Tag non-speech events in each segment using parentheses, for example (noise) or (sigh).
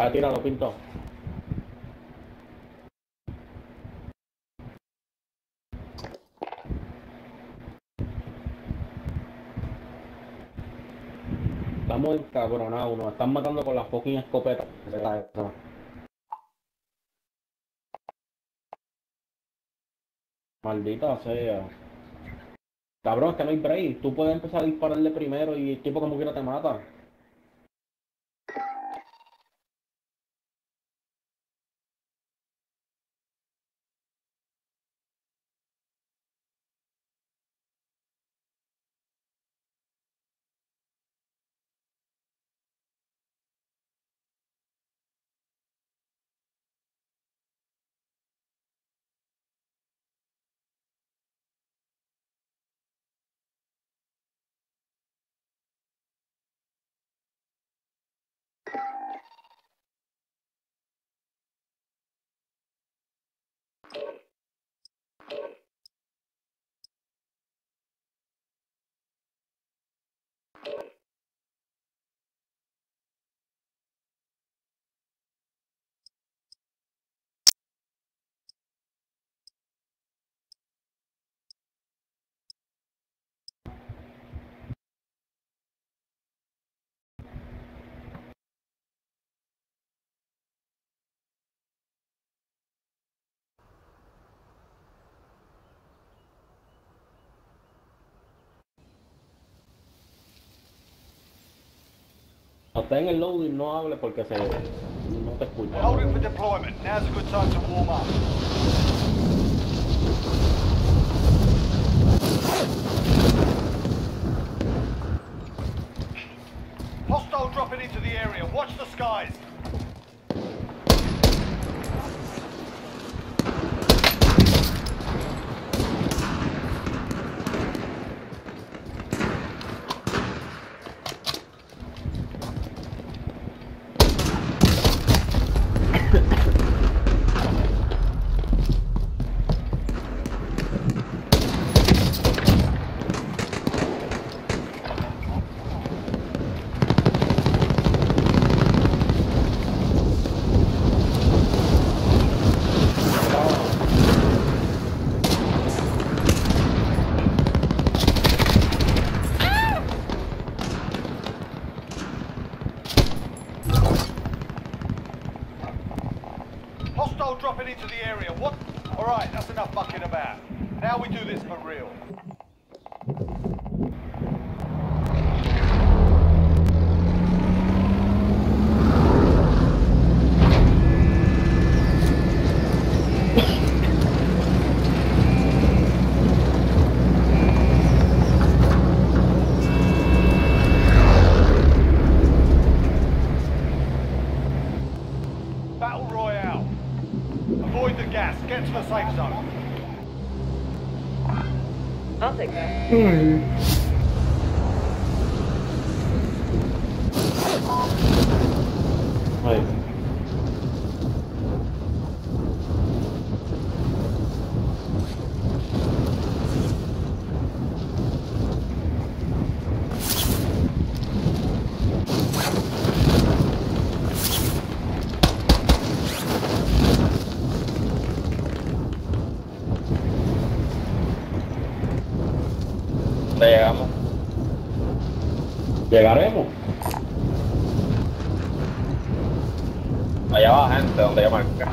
Ah, tíralo, pinto. Estamos encabronados, nos están matando con las fucking escopetas. Maldita sea. Cabrón, es que no hay break. Tú puedes empezar a dispararle primero y el tipo como quiera te mata. Esté en el loading no hable porque se no te escucha. Holding for deployment. Now's a good time to warm up. Hostile dropping into the area. Watch the skies. Llegaremos. Allá va gente, donde yo marqué.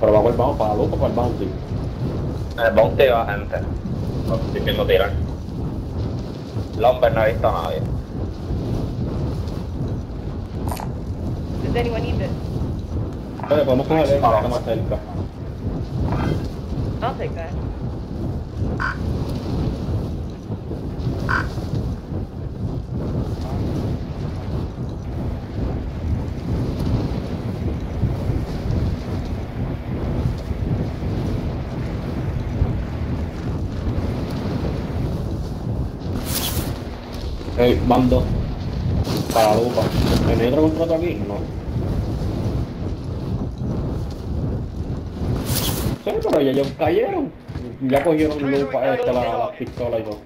Pero va por vamos para la lupa para el bounty. El bounty va gente. No estoy viendo tirar. Lumber no he visto a nadie. Does anyone need this? Oye, podemos coger el que está más cerca. I'll take that. Eh, van dos. Para la lupa. ¿Tenéis otro contrato aquí? No. Sí, pero ya ellos cayeron. Ya cogieron lupa, este, la, la pistola y todo.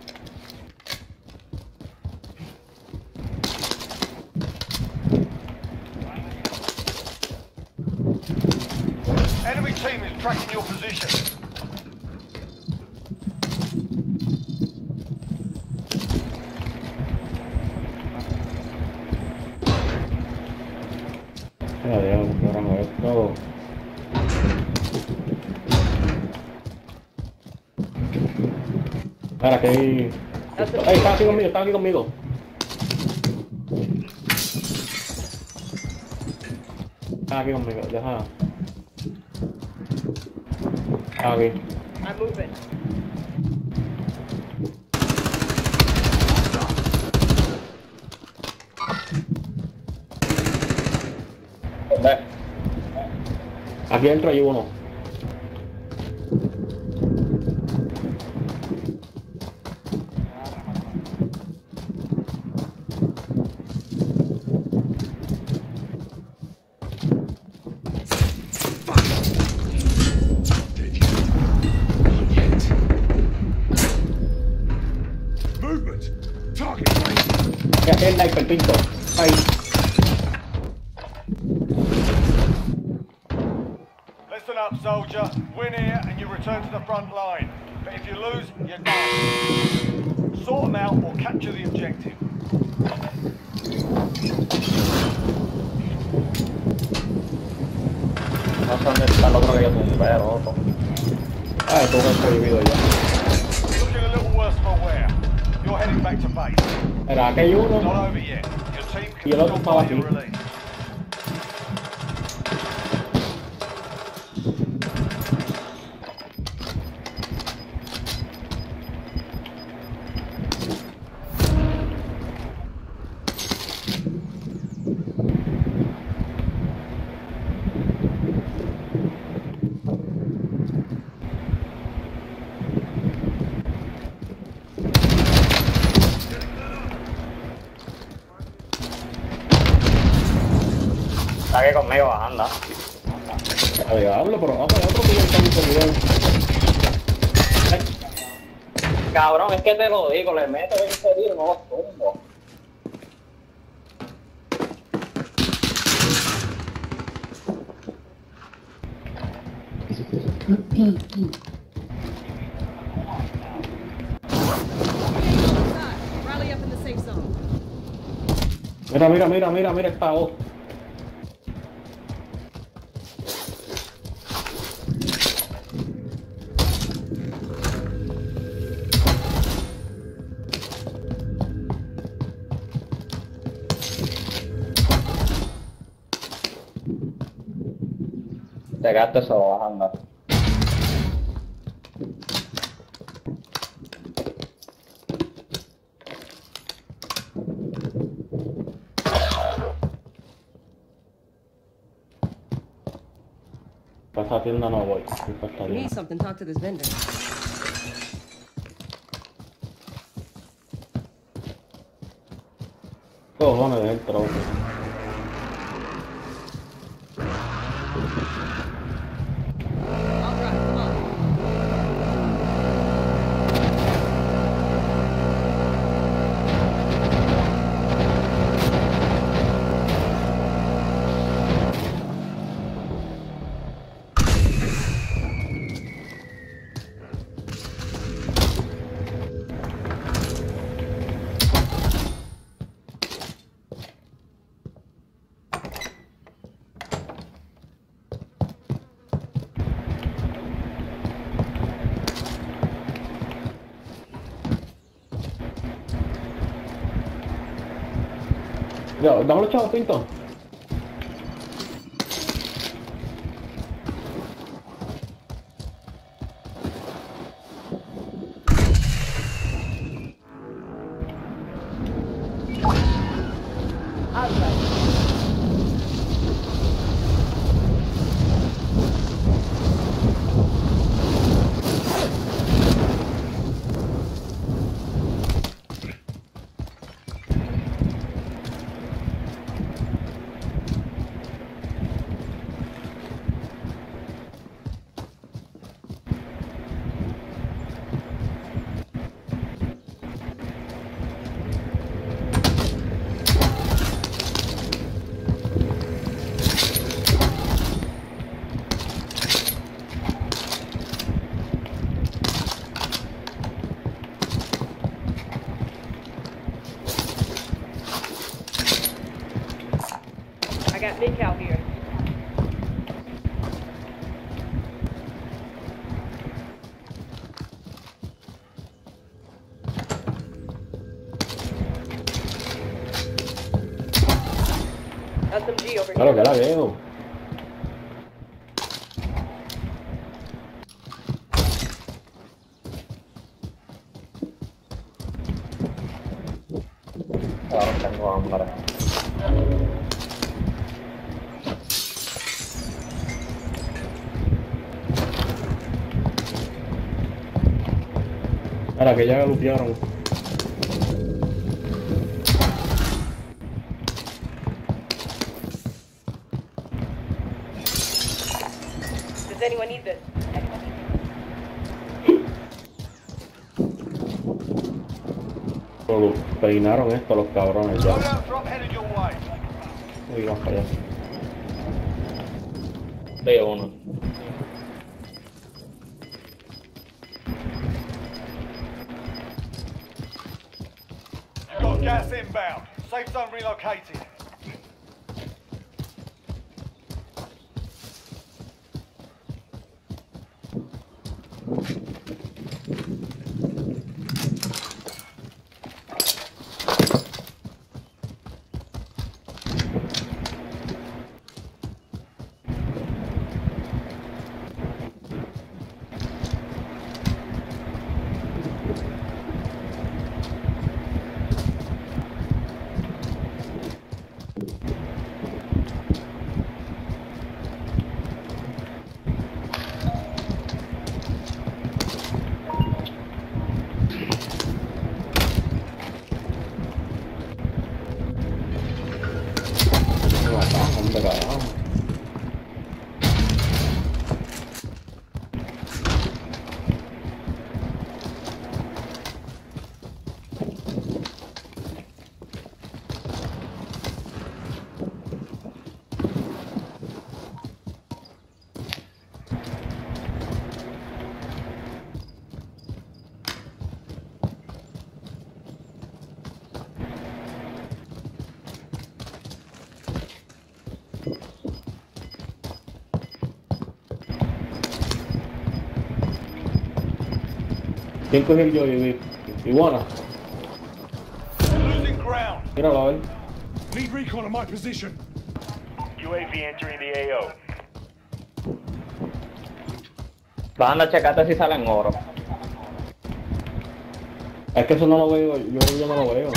team is tracking your position. Adiós, carajo, esto. Espera, que está aquí conmigo, está aquí conmigo. Está aquí conmigo, deja. Está aquí. I'm moving. Ve. Aquí dentro hay uno. Te lo digo, le meto 20 tiros, no los tumbo. Rally up in the safe zone. Mira, mira, mira, mira, mira esta voz. Te quedaste solo bajando. Para esa tienda no voy. Fui para esta If you need tienda. something, talk to this vendor. Cojones de dentro. hombre. Ya, dame los chavos, pinto. La veo. Ahora tengo hambre. Ahora que ya lutearon. Does anyone need this? Solo peinaron esto los cabrones ya. ¿Quién cogió el yo y Iguana? Losing ground. Míralo a ver. Need recon on my position. UAV entering the AO. Bajan la checata si salen oro. Es que eso no lo veo, yo, yo no lo veo.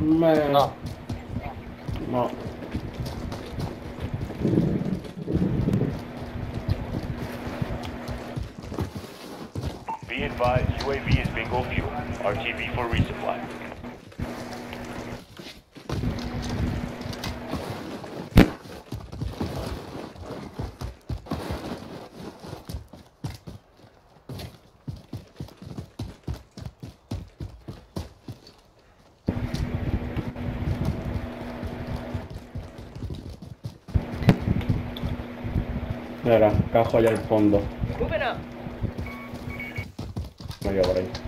No. No. Be advised, UAV is bingo fuel. RTV for resupply. Mira, cajo allá al fondo. Moving up. Medio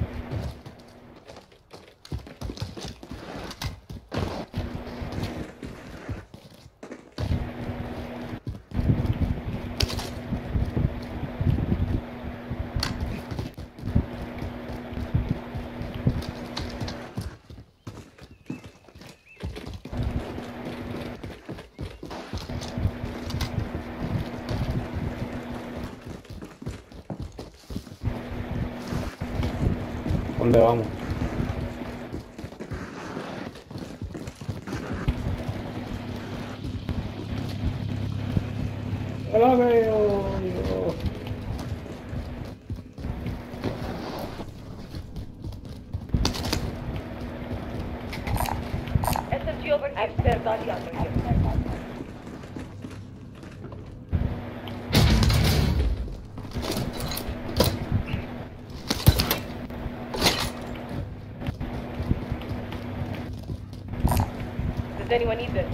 anyone eat this.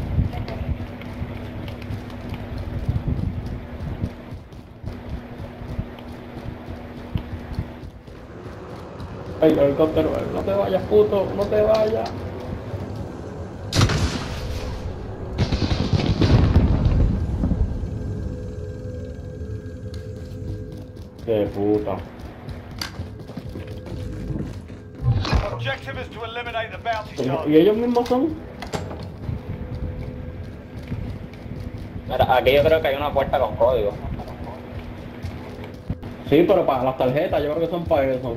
Ay, el helicóptero, eh, no te vayas, puto, no te vayas. Qué puta. Y ellos mismos son aquí yo creo que hay una puerta con código. Sí, pero para las tarjetas, yo creo que son para eso.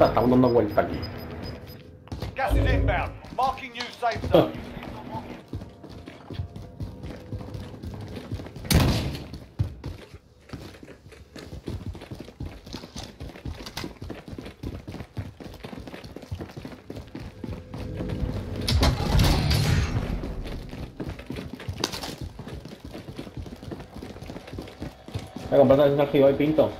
Puñeta, estamos dando vuelta aquí. Gas is inbound. Marking new safe zone. Me compraste ese archivo y pinto.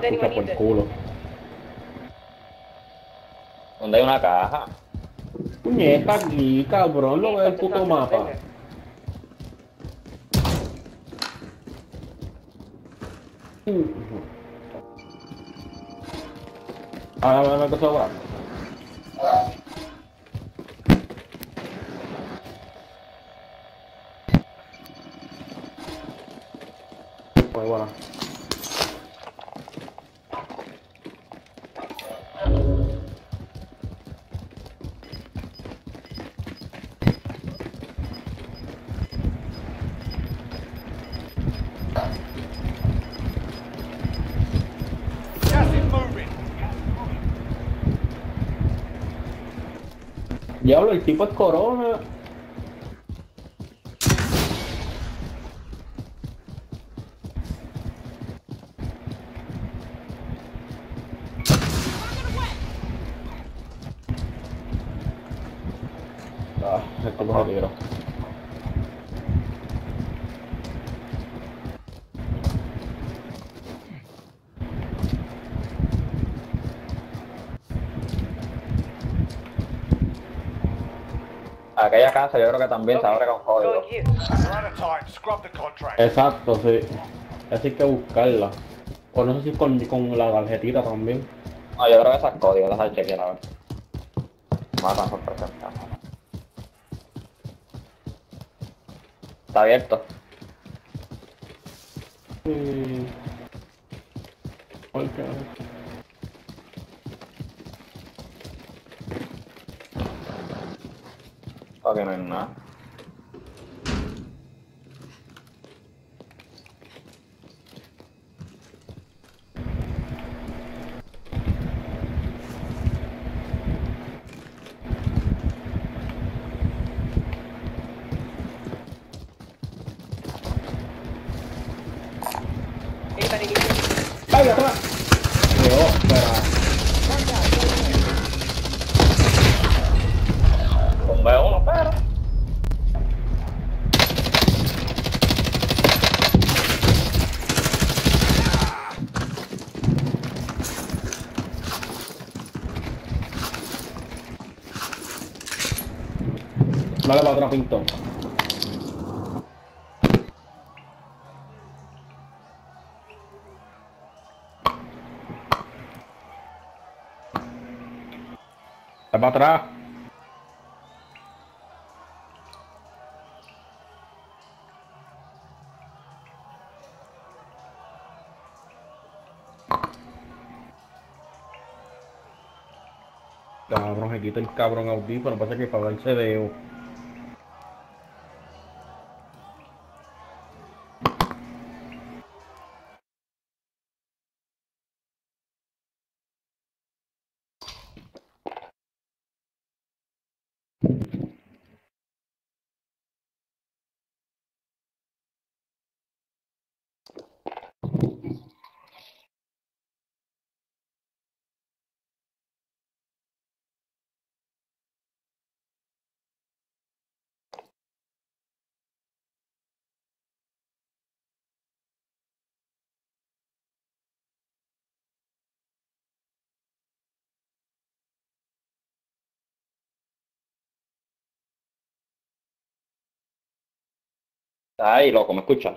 Cabrón, escucha por el culo. ¿Dónde hay una caja? Puñeta aquí, cabrón, lo ve el puto mapa. Ahora me meto sobra. Diablo, el tipo es corona. Ah, el tipo se tiró. Yo creo que también se abre con código. Exacto, sí. Así hay que buscarla. O no sé si con, con la tarjetita también. No, yo creo que esa es código, deja de chequear a ver. Matan sorpresa. Está abierto. Sí. Ay, qué- Ok, no hay nada. Anybody need this? ¡Ay, atrás! Llegó, espera. Tumbé uno, pero. Pinto. Dale para atrás. Cabrón, se quita el cabrón audífono, pasa que para verse de Está ahí, loco, ¿me escuchas?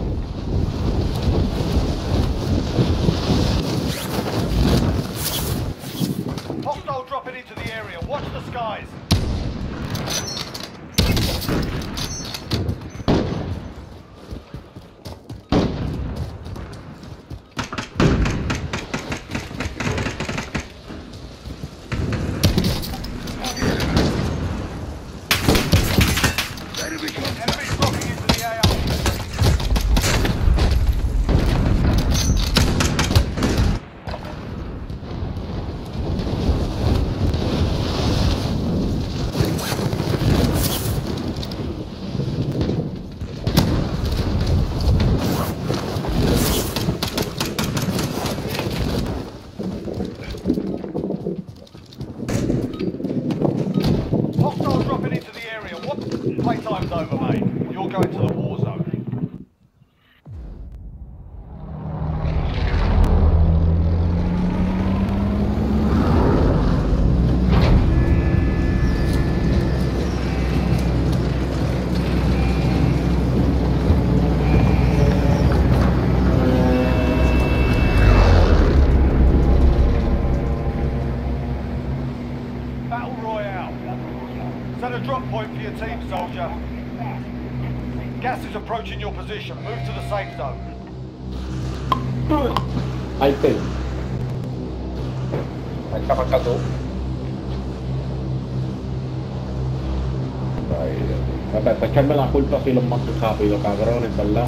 Para echarme la culpa así los más rápido, cabrones, ¿verdad?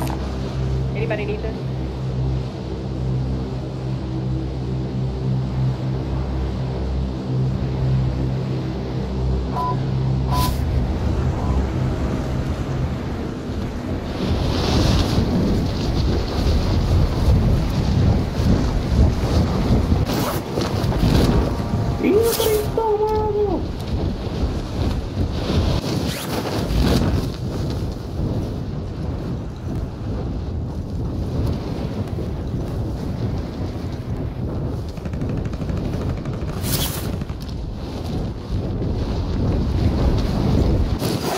Anybody need this?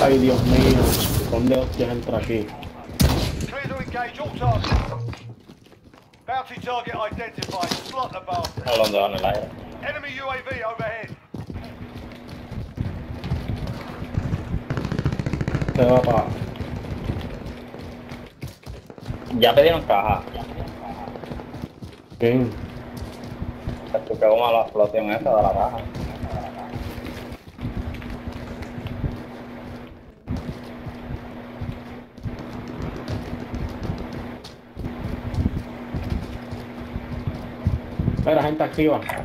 Ay, Dios mío. ¿Dónde hostias entra aquí? Clear to engage all targets. Bounty target identified. Slot the bastard. Aire. Enemy UAV overhead. Se va para... Ya pidieron caja. ¿Quién? Escuché como la explosión esa de la caja. Espera, gente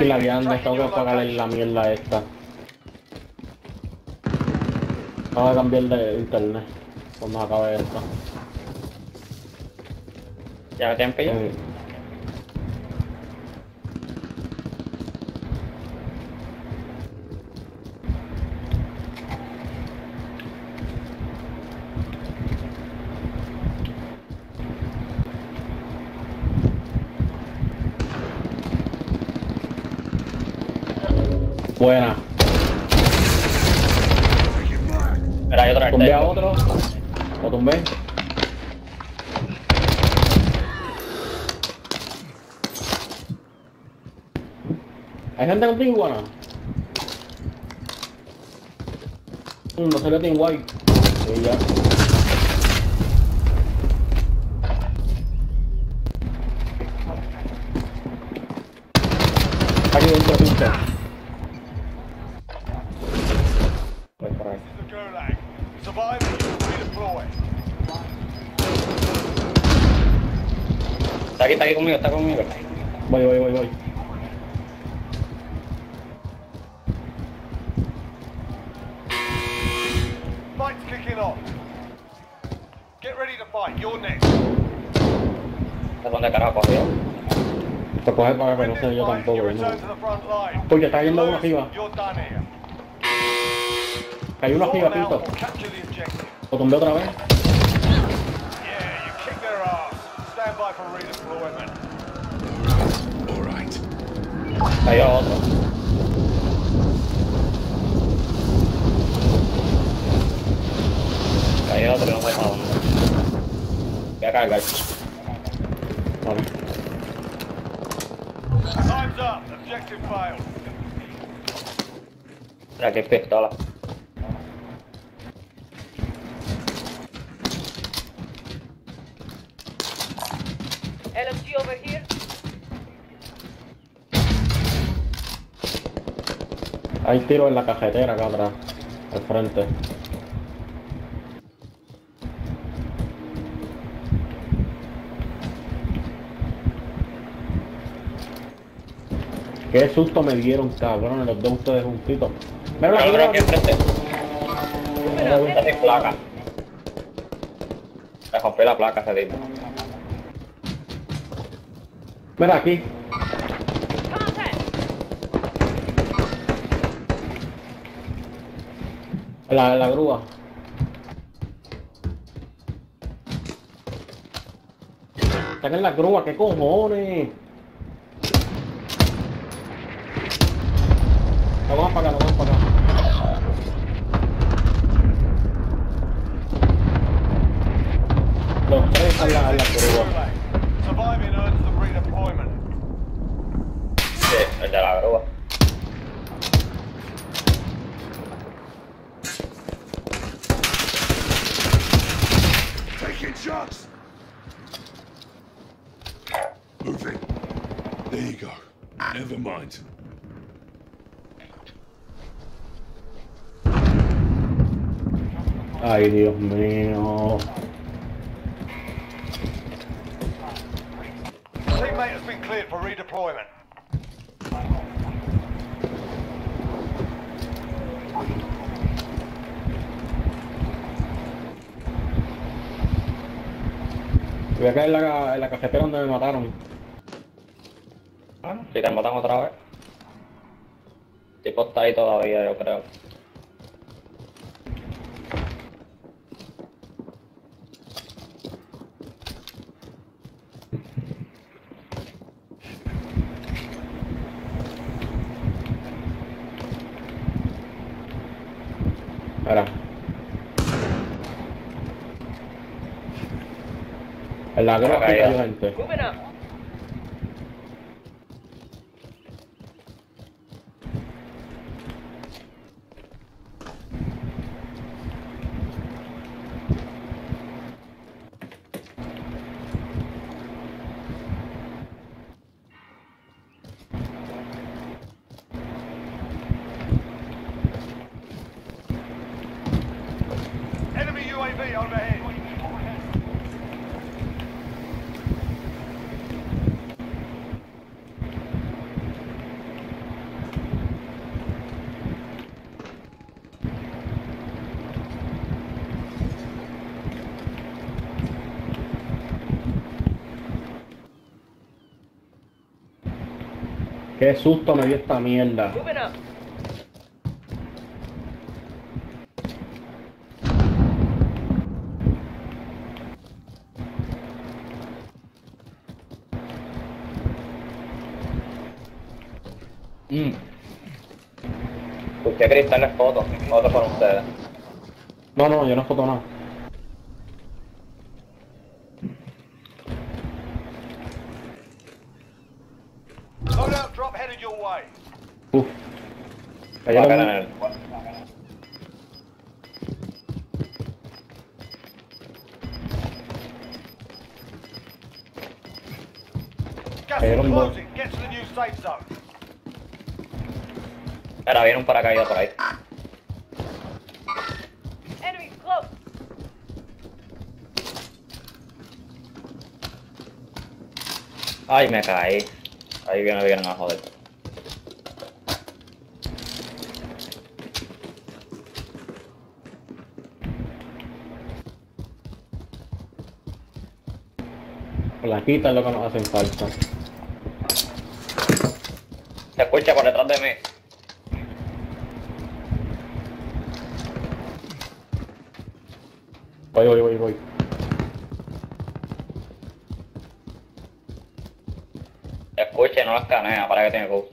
Is lagueando, tracking tengo que apagarle la mierda esta. Acabo de cambiar de internet cuando acabe esto. ¿Ya me tienen pillado? ¿Hay gente contigo, iguana? Mm, No salió Team White. Sí, ya. Sé yo tampoco. ¿no? Oye, está yendo uno arriba. Hay uno arriba, objective. Lo tumbé otra vez. Cayó otro. Cayó otro no para dónde. Voy a cargar. Vale. Time's up. Objective failed. Mira, que pistola. LMG over here. Hay tiro en la cajetera acá atrás. Al frente. Qué susto me dieron, cabrón, los dos ustedes juntitos. Mira, creo que mira. enfrente está sin placa. Le rompí la placa ese tipo. Mira aquí. La, en la grúa. Están en la grúa, ¿qué cojones? No vamos para acá, no vamos para acá. Los tres están en la, en la grúa. Gulag. Surviving earns the redeployment. Sí, el de la grúa. Taking shots. Moving. There you go. Never mind. Ay, Dios mío. Teammate has been cleared for redeployment. Voy a caer en la, en la cajetera donde me mataron. Si te matan otra vez. Tipo está ahí todavía, yo creo. Espera. En la cayó gente. Moving up. Enemy UAV overhead. Qué susto me dio esta mierda. Mm. Escuché cristales fotos, fotos con ustedes. No, no, yo no foto nada. Por ahí. Ay, me caí. Ahí viene, vienen a joder. Plaquita es lo que nos hacen falta. Se escucha por detrás de mí. Voy, voy, voy, voy. Escuche, no la escanea, para que tiene ghost.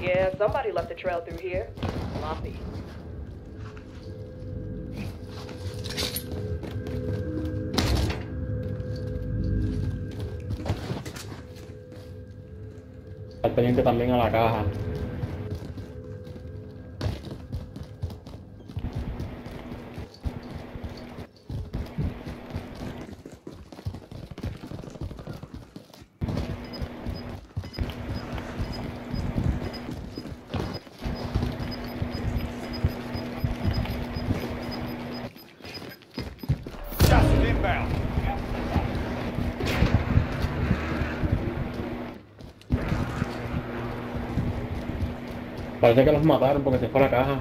Yeah, somebody left a trail through here. Sloppy. Estar pendiente también a la caja. Parece que los mataron porque se fue a la caja.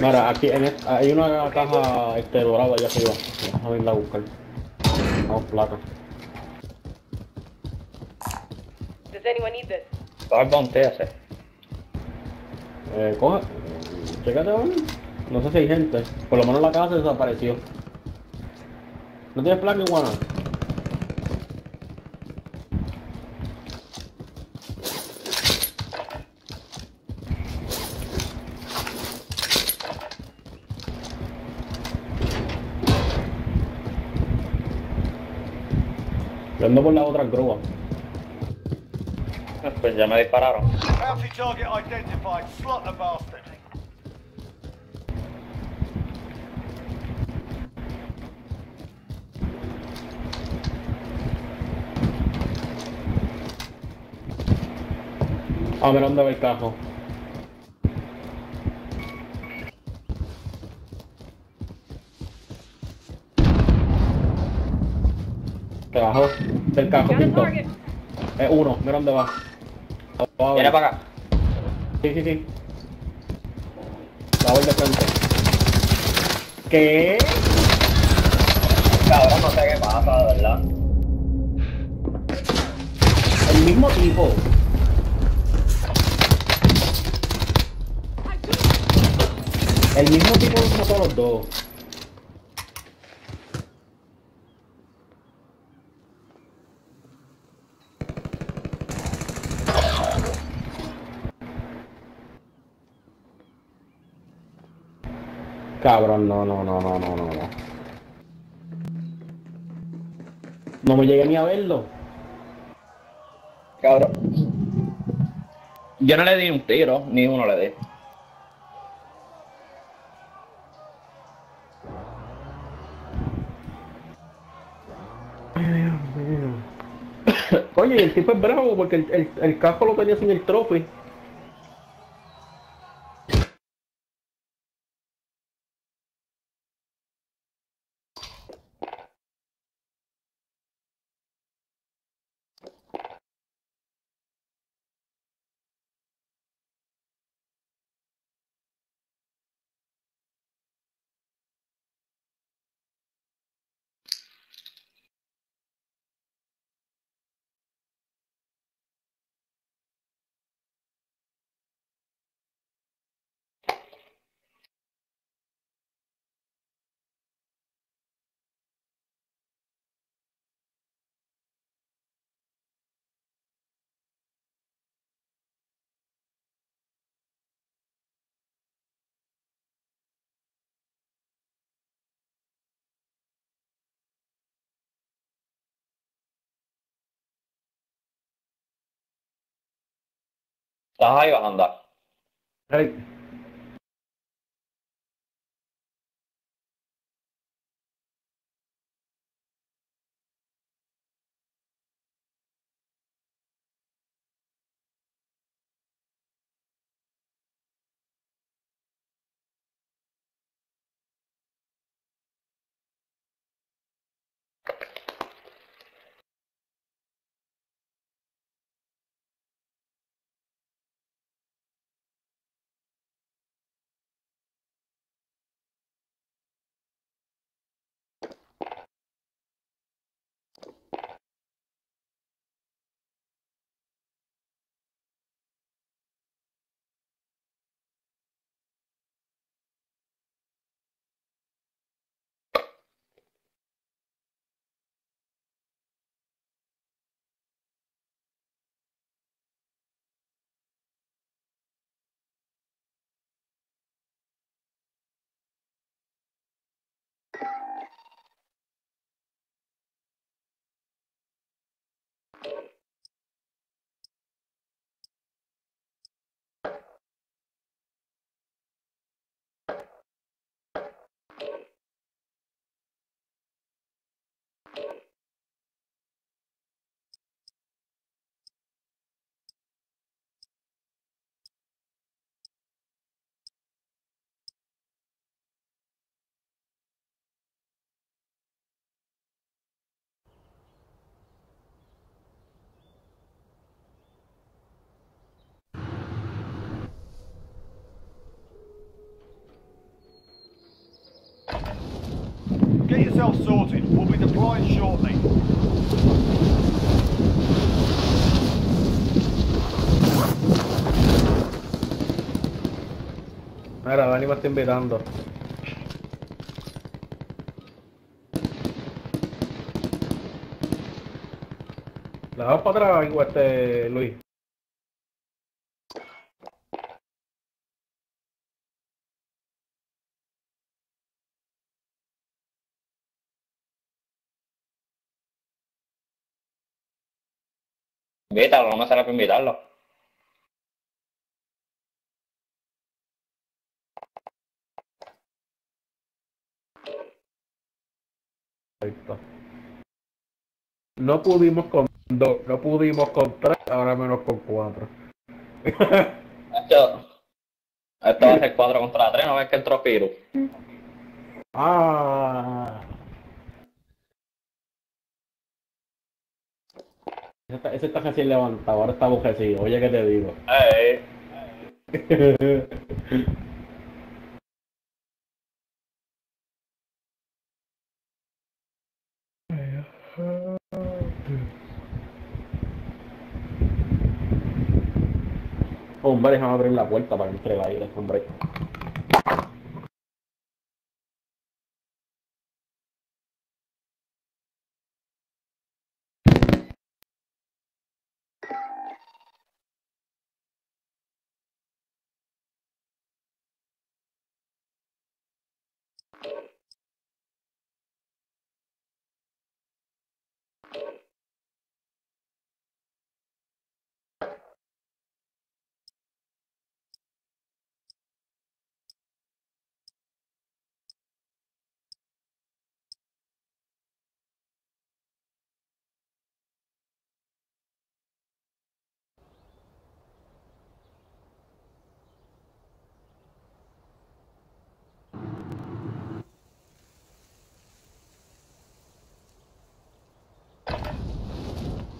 Mira, aquí en hay una caja este, dorada allá arriba. Vamos a irla a buscar. Vamos, placa. Does anyone need this? Ese. Eh, coja. Chécate, ¿vale? No sé si hay gente. Por lo menos la caja se desapareció. ¿No tienes placa, iguana? Ando por la otra grúa. Pues ya me dispararon. Bounty target identified. Slot the bastard. Ah, mira dónde va el cajo. Del cajo, pinto. Es uno, mira dónde va. Viene para acá. Sí, sí, sí. Va a ver de frente. ¿Qué? Cabrón, no sé qué pasa, de verdad. El mismo tipo. El mismo tipo nos mató a los dos. Cabrón, no, no, no, no, no, no, no. No me llegué ni a verlo. Cabrón. Yo no le di un tiro, ni uno le di. Oye, y el tipo es bravo porque el, el, el casco lo tenía sin el trophy. ¿Estás ahí bajando? Get yourself sorted. We'll be deploying shortly. mira, Dani me está invitando. ¿La vas para atrás, este, Luis? Invítalo, no me será para invitarlo. Está. No pudimos con dos, no pudimos con tres, ahora menos con cuatro. Esto, esto va a ser 4 contra 3, ¿no ves que entró Piru? ah. Ese está, recién levantado, ahora está bujecido. Oye, ¿qué te digo? Ey, Hombre, déjame abrir la puerta para que entre el aire, hombre.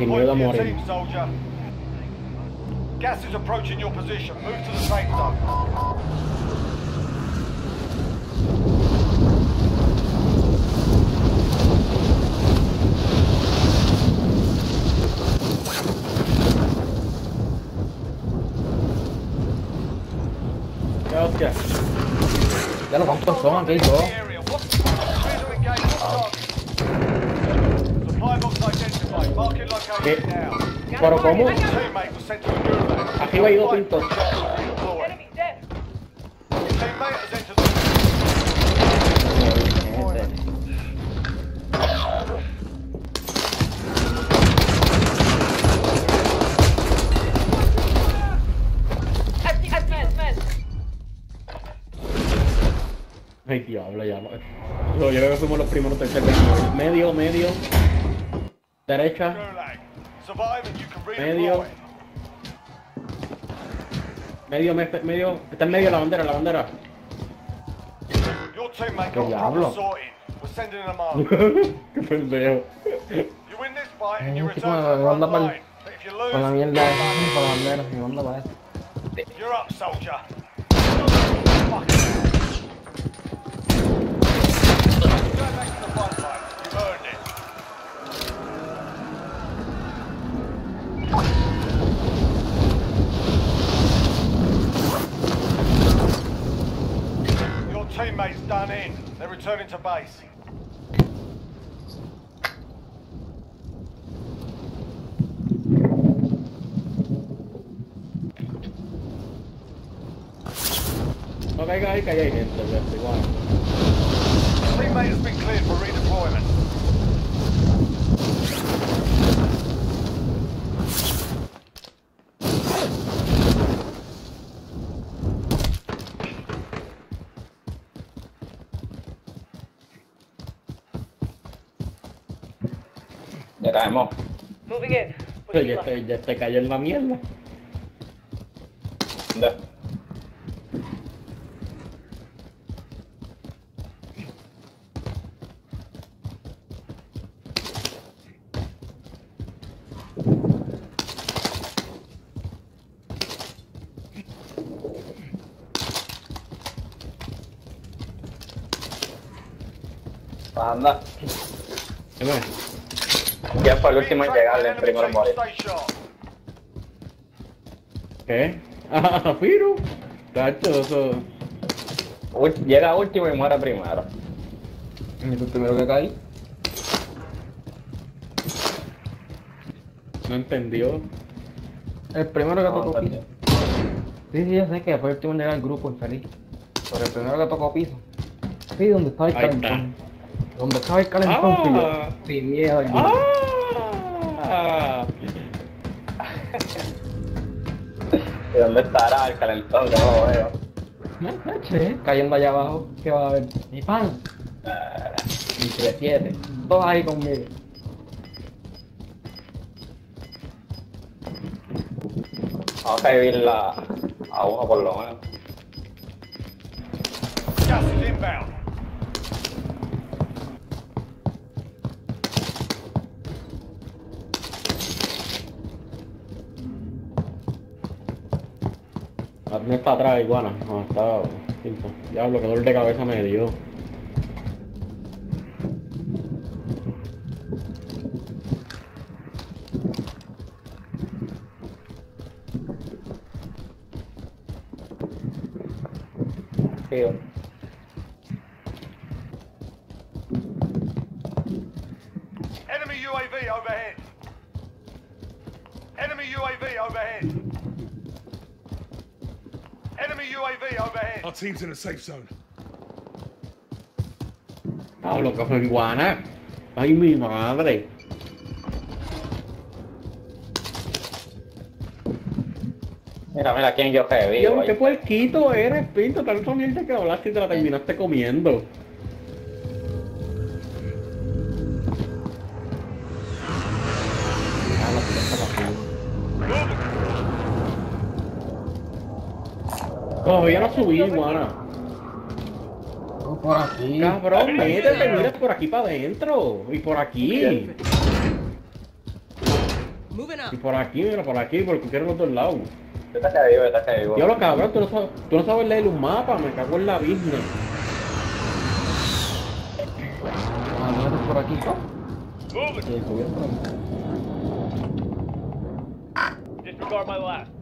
your morir. Team, soldier. Gas is approaching your position. Move to the Medio. Medio, me- medio. Está en medio la bandera, la bandera. ¿Qué diablo? (laughs) Qué pendejo. You win this fight and you Eh, Con la mierda con la bandera, para eso. you're up, soldier. Fucking hell. Go back to the front line. You've earned it. Your teammate's done in. They're returning to base. No caiga ahí, que ahí hay gente, ya, igual. Teammate has been cleared for redeployment. Ya caemos. Moving in. Push Ya, me left. te, ya te cayó en la mierda. Ya. Anda. Dime. ¿Quién fue el último en llegar? El primero en morir. ¿Qué? (laughs) Ah, Firu. Cacho, eso. Ul- Llega último y muere primero. Y tú primero que caí. No entendió. El primero que No, tocó piso. Sí, sí, yo sé que fue el último en llegar al grupo, infeliz. Pero el primero que tocó piso. Sí, donde estaba el calentón. Donde estaba el calentón, Ah. Sin miedo. ¡Ah! Dónde estará el calentón? Yo no lo veo. No, che, cayendo allá abajo, ¿qué va a haber? Mi pan. Y 7 Todos ahí conmigo. Vamos a vivir la... a uno por lo menos. Gas is Hazme para atrás, iguana. No, está. Diablo, que dolor de cabeza me dio. Tío. Enemy UAV overhead. Enemy UAV overhead. Enemy UAV overhead. Our team's in a safe zone. Diablo, que fue iguana. Ay, mi madre. Mira, mira quién yo heavy. Dios, qué puerquito eres, Pinto. Tanto mierda que hablaste y te la terminaste comiendo. Todavía no subí, iguana. No, por aquí. Cabrón, métete, mira por aquí para adentro. Y por aquí. Y por aquí, mira, por aquí, porque quiero los dos lados. Yo que vivo, yo que vivo. Diablo, cabrón, tú no, sabes, tú no sabes leer un mapa, me cago en la business. Ah, por aquí. Sí, por aquí. Disregard my last.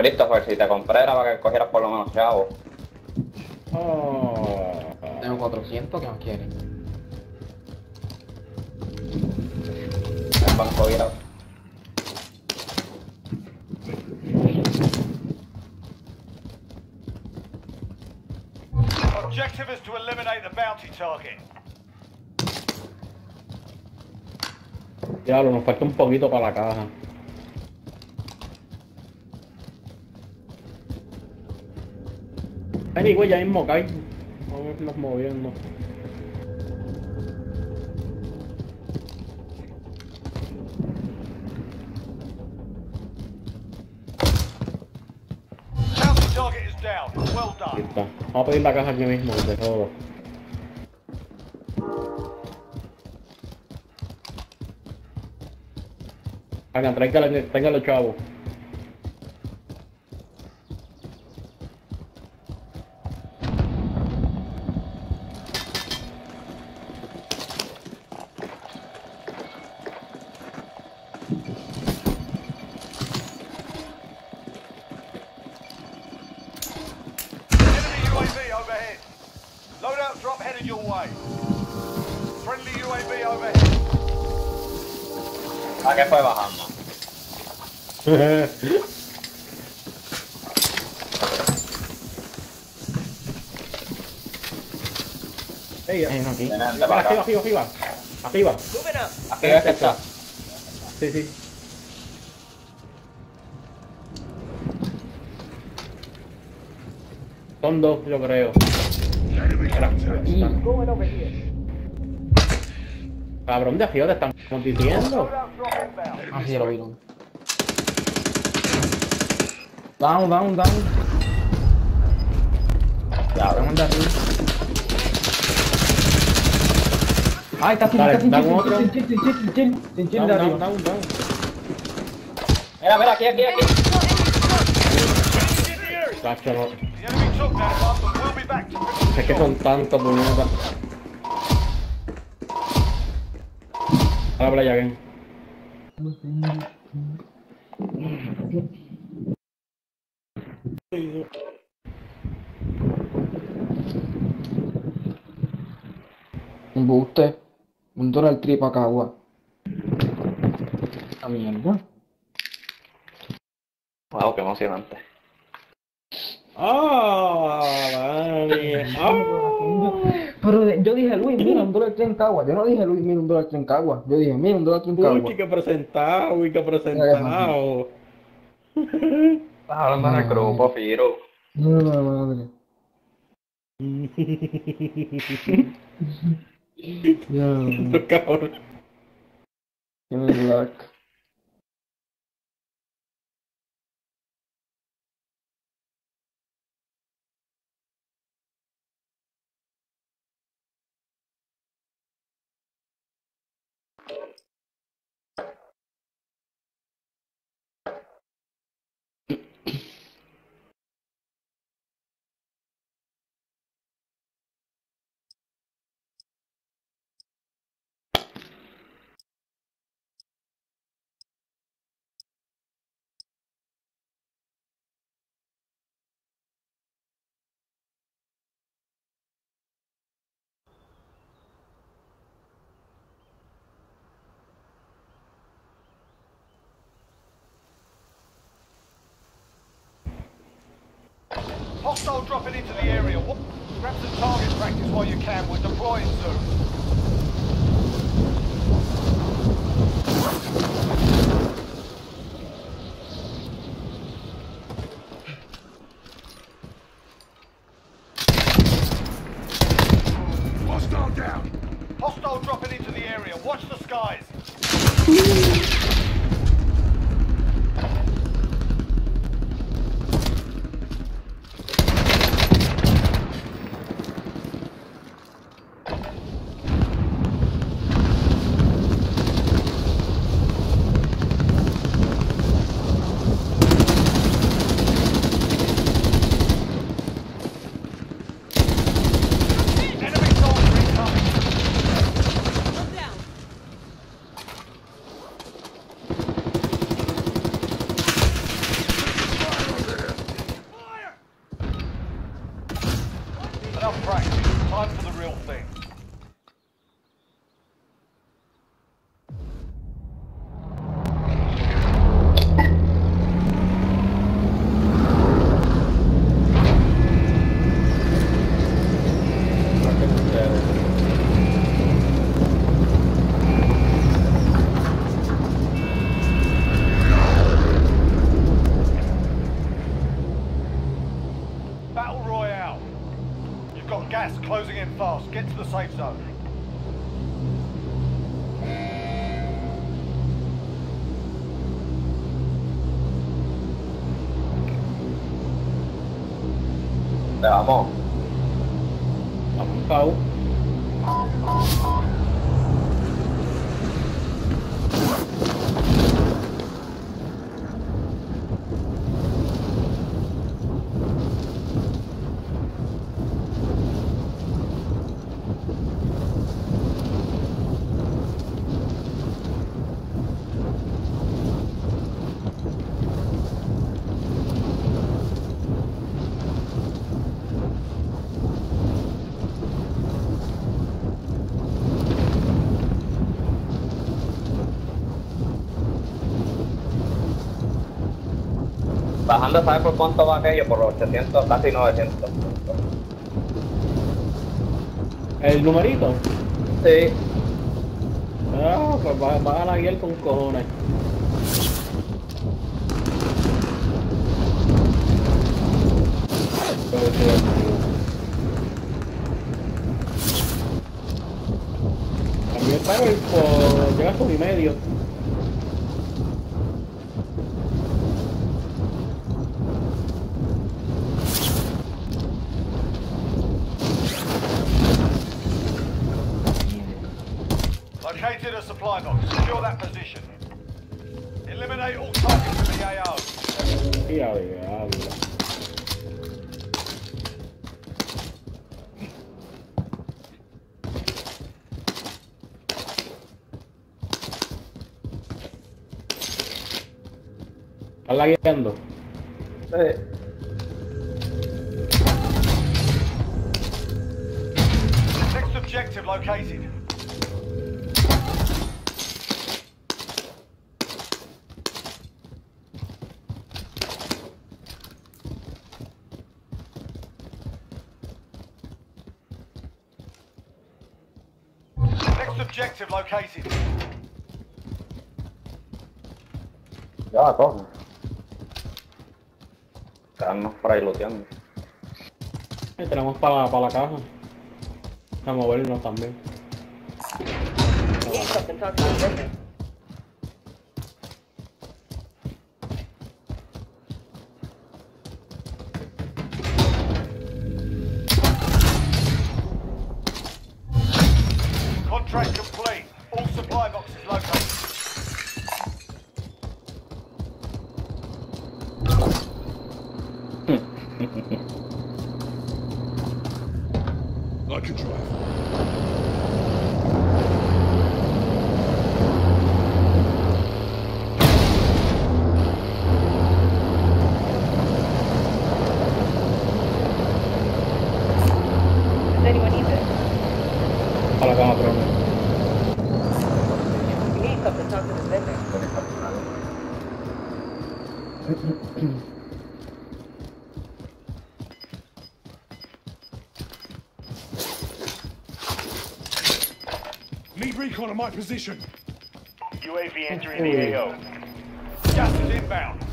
Christopher, si te compré era para que cogieras por lo menos chavo. Oh. Tengo 400, ¿qué más quieren? El banco virado. Objective is to eliminate the bounty target. Diablo, nos falta un poquito para la caja. Anyway, ya mismo cae. Vamos a moviendo. Done. está. Vamos a pedir la caja aquí mismo, de todo. Hagan, tráigale, tráigale, chavo. Enemy UAV overhead. Loadout drop headed your way. Friendly UAV overhead. ¿A qué fue bajando? Ey, Hay uno aquí. Arriba, para arriba, arriba, arriba. Arriba. Aquí ves que está. Sí, sí. Son dos, yo creo. Y Going over here. Cabrón de frío te estamos diciendo. Ah, sí, lo vieron. Down, down, down. Estamos de arriba. Ay, está sin está sin sin chill, sin chill, sin chill, sin chill Down, de arriba. Mira, mira, aquí, aquí, aquí. No. Finish Es que son tantos, puñetas. A la playa, bien. Un buste. Un dólar trip acá, agua. La mierda. Wow, qué emocionante. ¡Ah! vale. (laughs) ¡Ah! Pero yo dije, Luis, mira, un dólar en Cagua. Yo no dije, Luis, mira, un dólar en Cagua. Yo dije, mira, un dólar en Cagua. Uy, qué presentado, uy, qué presentado. Estás hablando en el grupo, (laughs) Firo. No, no, (laughs) madre. Ya, Cabrón. tiene black. Need missile dropping into the area. Grab some target practice while you can. Fernando, ¿sabes por cuánto va aquello? Por 800, casi 900. ¿El numerito? Sí. Ah, pues va, a la guía con cojones. También pago por... llega por y medio. ahí loteando. Para la, la caja. A movernos también. Recon on my position. UAV entering the AO. Gas is inbound.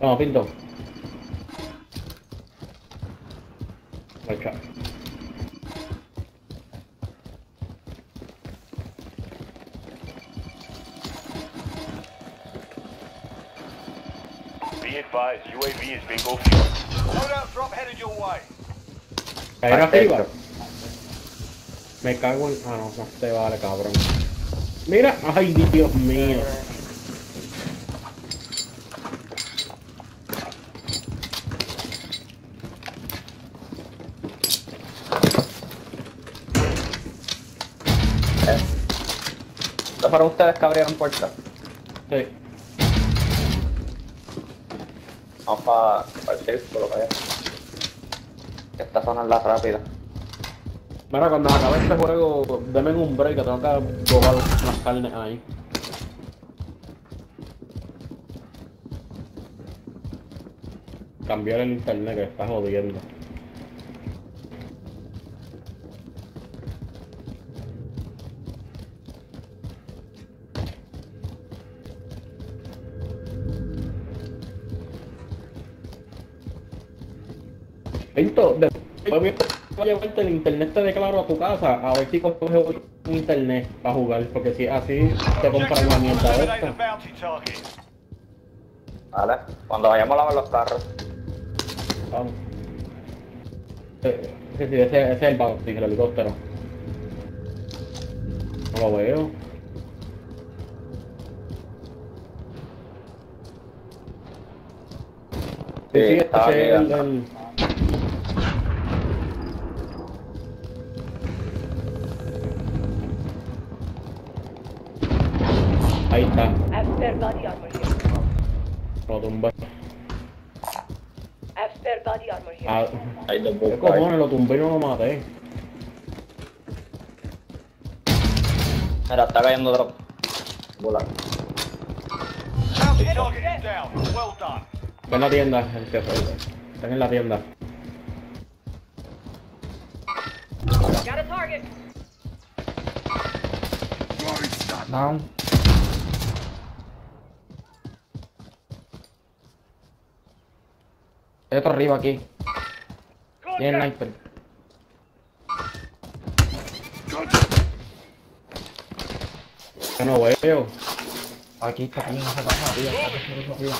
Oh, Vamos, Pinto. Arriba. Me cago en. Ah, no, no te vale, cabrón. Mira, ay, Dios mío. ¿Esto fueron ustedes que abrieron puertas? Sí. Vamos para pa el círculo, para allá. Esta zona es la rápida. Mira, cuando acabe este juego, denme un break que tengo que probar las carnes ahí. Cambiar el internet que está jodiendo. Pinto, después voy a llevarte el internet te declaro a tu casa a ver si coges un internet para jugar, porque si así te compran una mierda de esta. ¿Vale? Cuando vayamos a lavar los carros. Vamos. Eh, Sí, sí, ese, ese es el bounty, el helicóptero. No lo veo. Sí, Sí, ese es el, el- Ahí está, I have spare body armor here. lo tumbé. I have spare body armor here. Ah, Hay dos ¿Qué ahí. cojones? Lo tumbé y no lo maté. Mira, está cayendo. Well done. Ven en la tienda, el que fue. Están en la tienda. Got a target. Down. Hay otro arriba aquí. Tiene sniper. Que no veo. Aquí está, aquí en esa casa arriba. está esa arriba.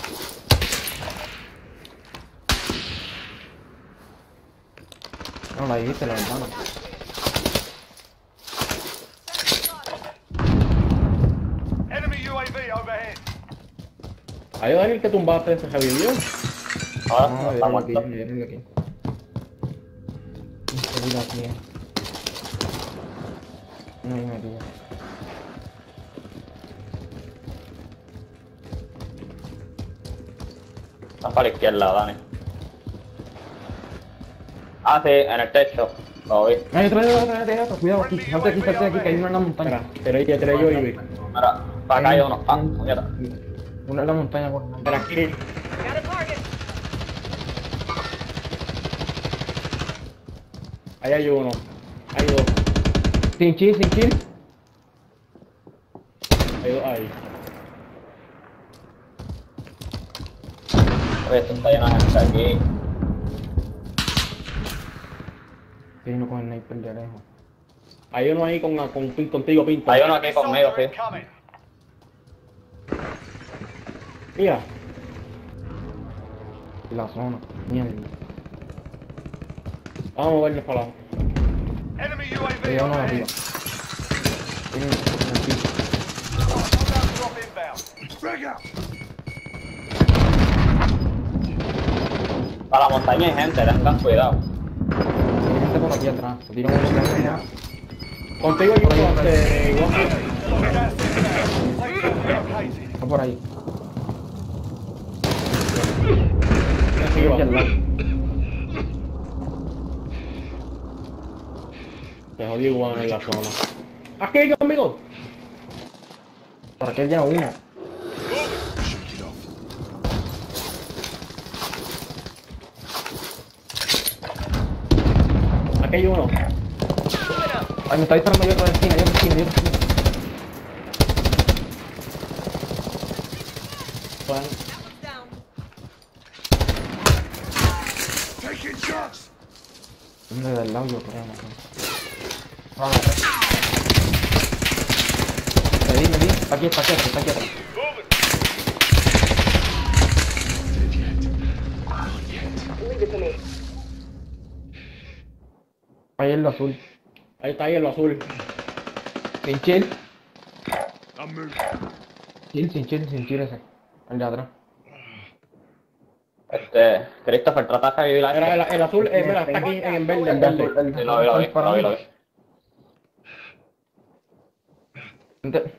No la dijiste, la hermana. Enemy UAV overhead. Ahí Daniel que tumbaste se revivió. Ahora No, no, está no aquí, no aquí. No hay aquí. Está para la izquierda, Dani. Ah, sí, en el techo. Lo vi. Hay otro, hay otro, hay otro, cuidado aquí. Salte aquí, salte aquí, que hay uno en la montaña. Espera, yo y vi. Mira, para acá hay uno. Ah. Uno en la montaña, por Espera, aquí. Got a target. Ahí hay uno. Hay dos. Sin kill, sin kill. Hay dos ahí. Oye, esto está lleno de gente aquí. Hay uno con el sniper de lejos. Hay uno ahí con, con, contigo, Pinto. Hay uno aquí conmigo, sí. Mira. La zona. Mierda. Vamos a movernos para abajo. Enemy Hay UAV uno overhead. arriba. Tiene uno aquí. Para la montaña hay gente, tengan cuidado. Hay gente por aquí atrás. Se aquí atrás. Contigo yo este. Está por ahí. Arriba. Aquí al lado. Se jodió igual en la zona. Aquí conmigo. Por aquí ya uno. Aquí hay uno. Ay, me está disparando yo otra vez esquina, yo otra esquina, yo otra esquina. Juan. Down. Taking shots! ¿Dónde del lado yo creo? No Me di, me di. Está aquí, está aquí, está aquí atrás. Ahí en lo azul. Ahí está ahí en lo azul. Sin chill. Chill, sin chill, sin chill ese. El de atrás. Este, Christopher, trata de revivir la Era el, el azul, eh, mira, está aquí en el verde, el verde. Lo vi, lo vi, lo vi, lo vi. Vente.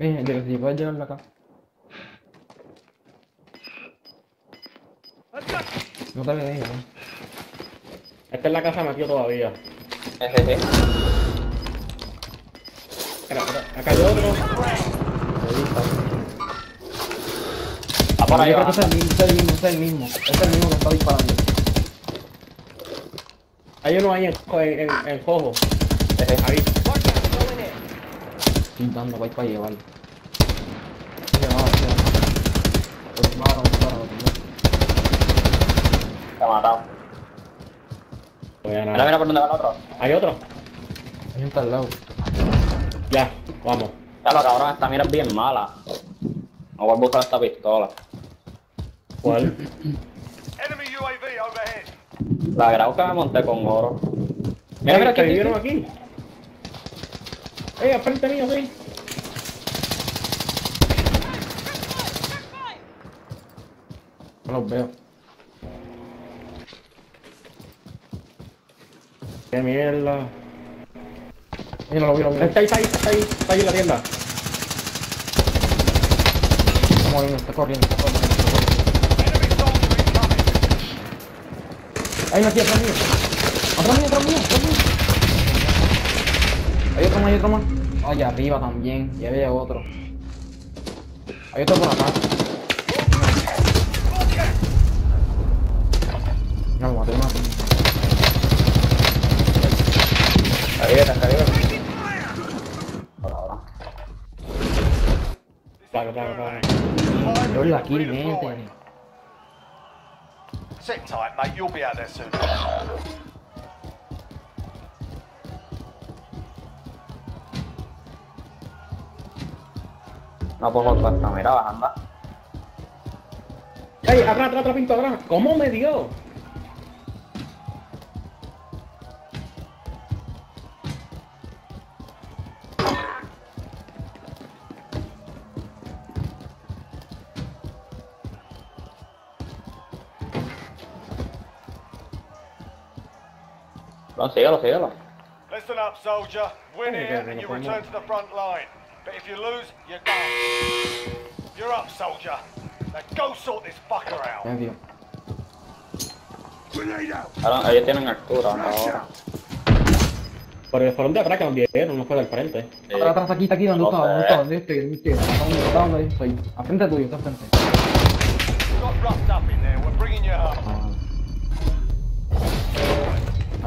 Eh, llega, si puedes llegarle acá. No te veas, ¿no? Esta es la casa metido todavía. Sí. Espera, espera, acá hay otro. Está por ahí que abajo. es el mismo, es el mismo, es el mismo. Es el mismo que está disparando. Hay uno ahí en, en, en, en cojo. Ahí. Estoy dando guay para llevarlo. Llevado, llevado. Lo tumbaron, lo tumbaron, lo tumbaron. Está matado. Mira, mira por dónde va el otro. Hay otro. Hay gente al lado. Ya, vamos. Ya lo cabrón, esta mira es bien mala. No voy a buscar esta pistola. ¿Cuál? Enemy UAV overhead. La grau que me monté con oro. Mira, mira, que vivieron aquí. Eh, al frente mío, sí. No los veo. Qué mierda. Mira, lo vi, lo vi. Está ahí, está ahí, está ahí, está ahí en la tienda. Está moviendo, está corriendo, está corriendo. No, aquí, atrás mío. Atrás mío, atrás mío, atrás mío. Hay otro más, hay otro más. Allá arriba también. Y había otro. Hay otro por acá. No, lo maté, lo maté. Está bien. Por ahora. Claro, claro, claro. Yo kill, Redeploy. mente. Sit tight, mate. You'll be out there soon. No puedo volver esta mira, bajando. ¡Ey, atrás, atrás, atrás, pinto, atrás! ¿Cómo me dio? No, síguelo, síguelo. Listen up, soldier. Win here and you return to the front line. But if you lose, you're done. You're up, soldier. Now go sort this fucker out. Ahora, ellos tienen altura ahora. out! Pero fueron de atrás que nos dieron, no fue del frente. Sí. Atrás, atrás, aquí, está aquí, donde No estaba, donde sé. estaba, donde estoy, donde estoy. ¿Dónde está, donde estoy? A frente tuyo, está a frente. Got roughed up in there. We're bringing you home. Ah.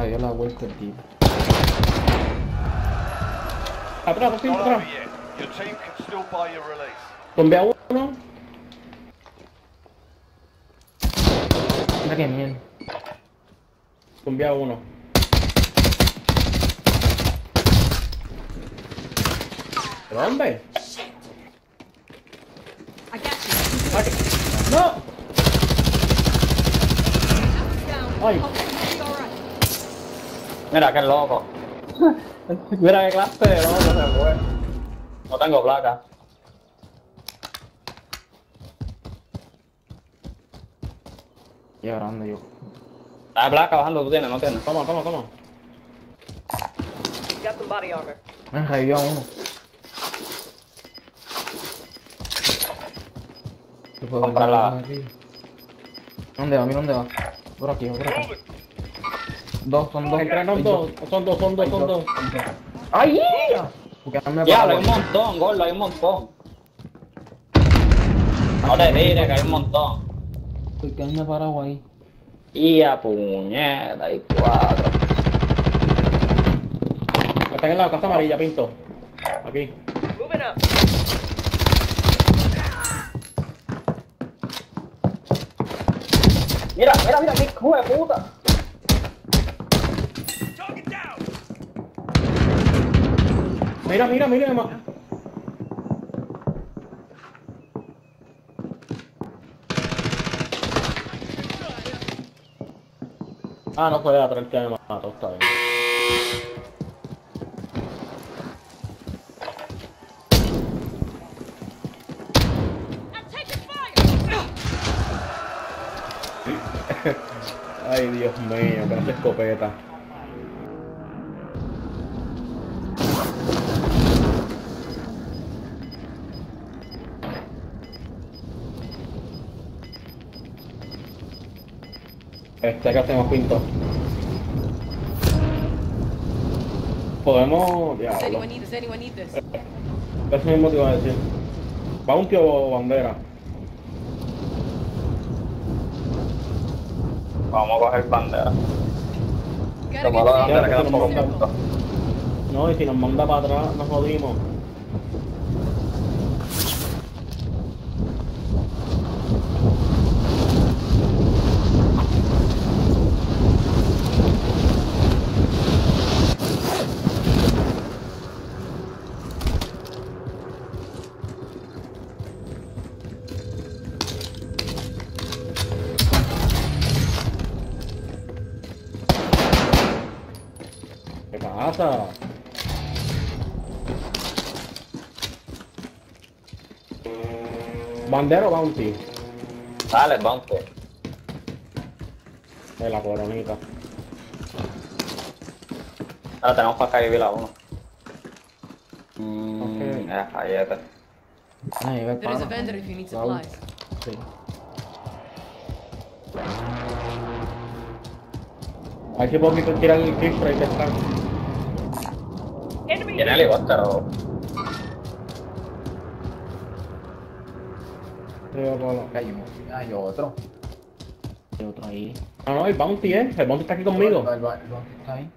Ay, dio la vuelta el tío. Atrás, over atrás. Yet. Your team can still buy your release. Tumbé a uno. Mira que mierda. Tumbé a uno. ¡No! Ay. Mira, qué loco. (laughs) Mira qué clase de loco se fue. No tengo placa. Y ahora ando yo. La de placa bajando tú tienes, no tienes. Toma, toma, toma. Got some body armor. Me revivió a uno. Comprar la-. ¿Dónde va? Mira dónde va. Por aquí, por aquí. Dos, son dos. Entraron dos, son dos, son dos, son dos. dos. ¡Ay! Porque no me Ya, paraba. hay un montón, gordo, hay un montón. No te tires, que hay un montón. Porque a mí me parado ahí. Y a puñeta, hay cuatro. Están en la casa amarilla, Pinto. Aquí. Mira, mira, mira, qué hijo de puta. Mira, mira, mira, ma- Ah, no fue de atrás que me mató, está bien. Ay, Dios mío, esa escopeta. Este, ¿qué hacemos, Pinto? Podemos... Diablo. this? Eso mismo te iba a decir. Bounty o bandera. Vamos a coger bandera. Como la bandera Ya, queda eso un poco no me punto. No, y si nos manda para atrás, nos jodimos. Bandero o bounty Dale, bounty. de la coronita. Ahora tenemos para acá vivir la uno. Mmm, Ok. es galleta. Ay, ve There is a vendor if you need supplies. Sí. Ver si puedo tirar el kill strike que están. Enemy Tiene helicóptero. Arriba, Pablo. Acá hay. Hay otro. Hay otro ahí. Ah, no, el bounty, ¿eh? El bounty está aquí conmigo. El, el, el, bounty está ahí.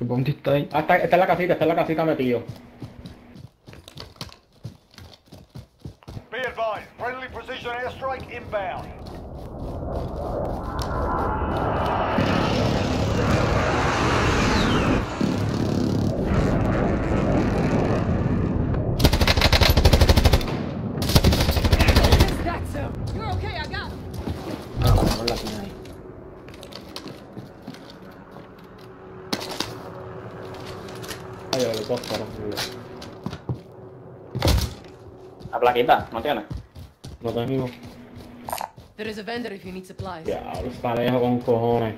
El bounty está ahí. Ah, está, está en la casita, está en la casita metido. Plaquita, ¿no tiene? No tengo. There is a vendor if you need supplies. Diablo, está lejos con cojones.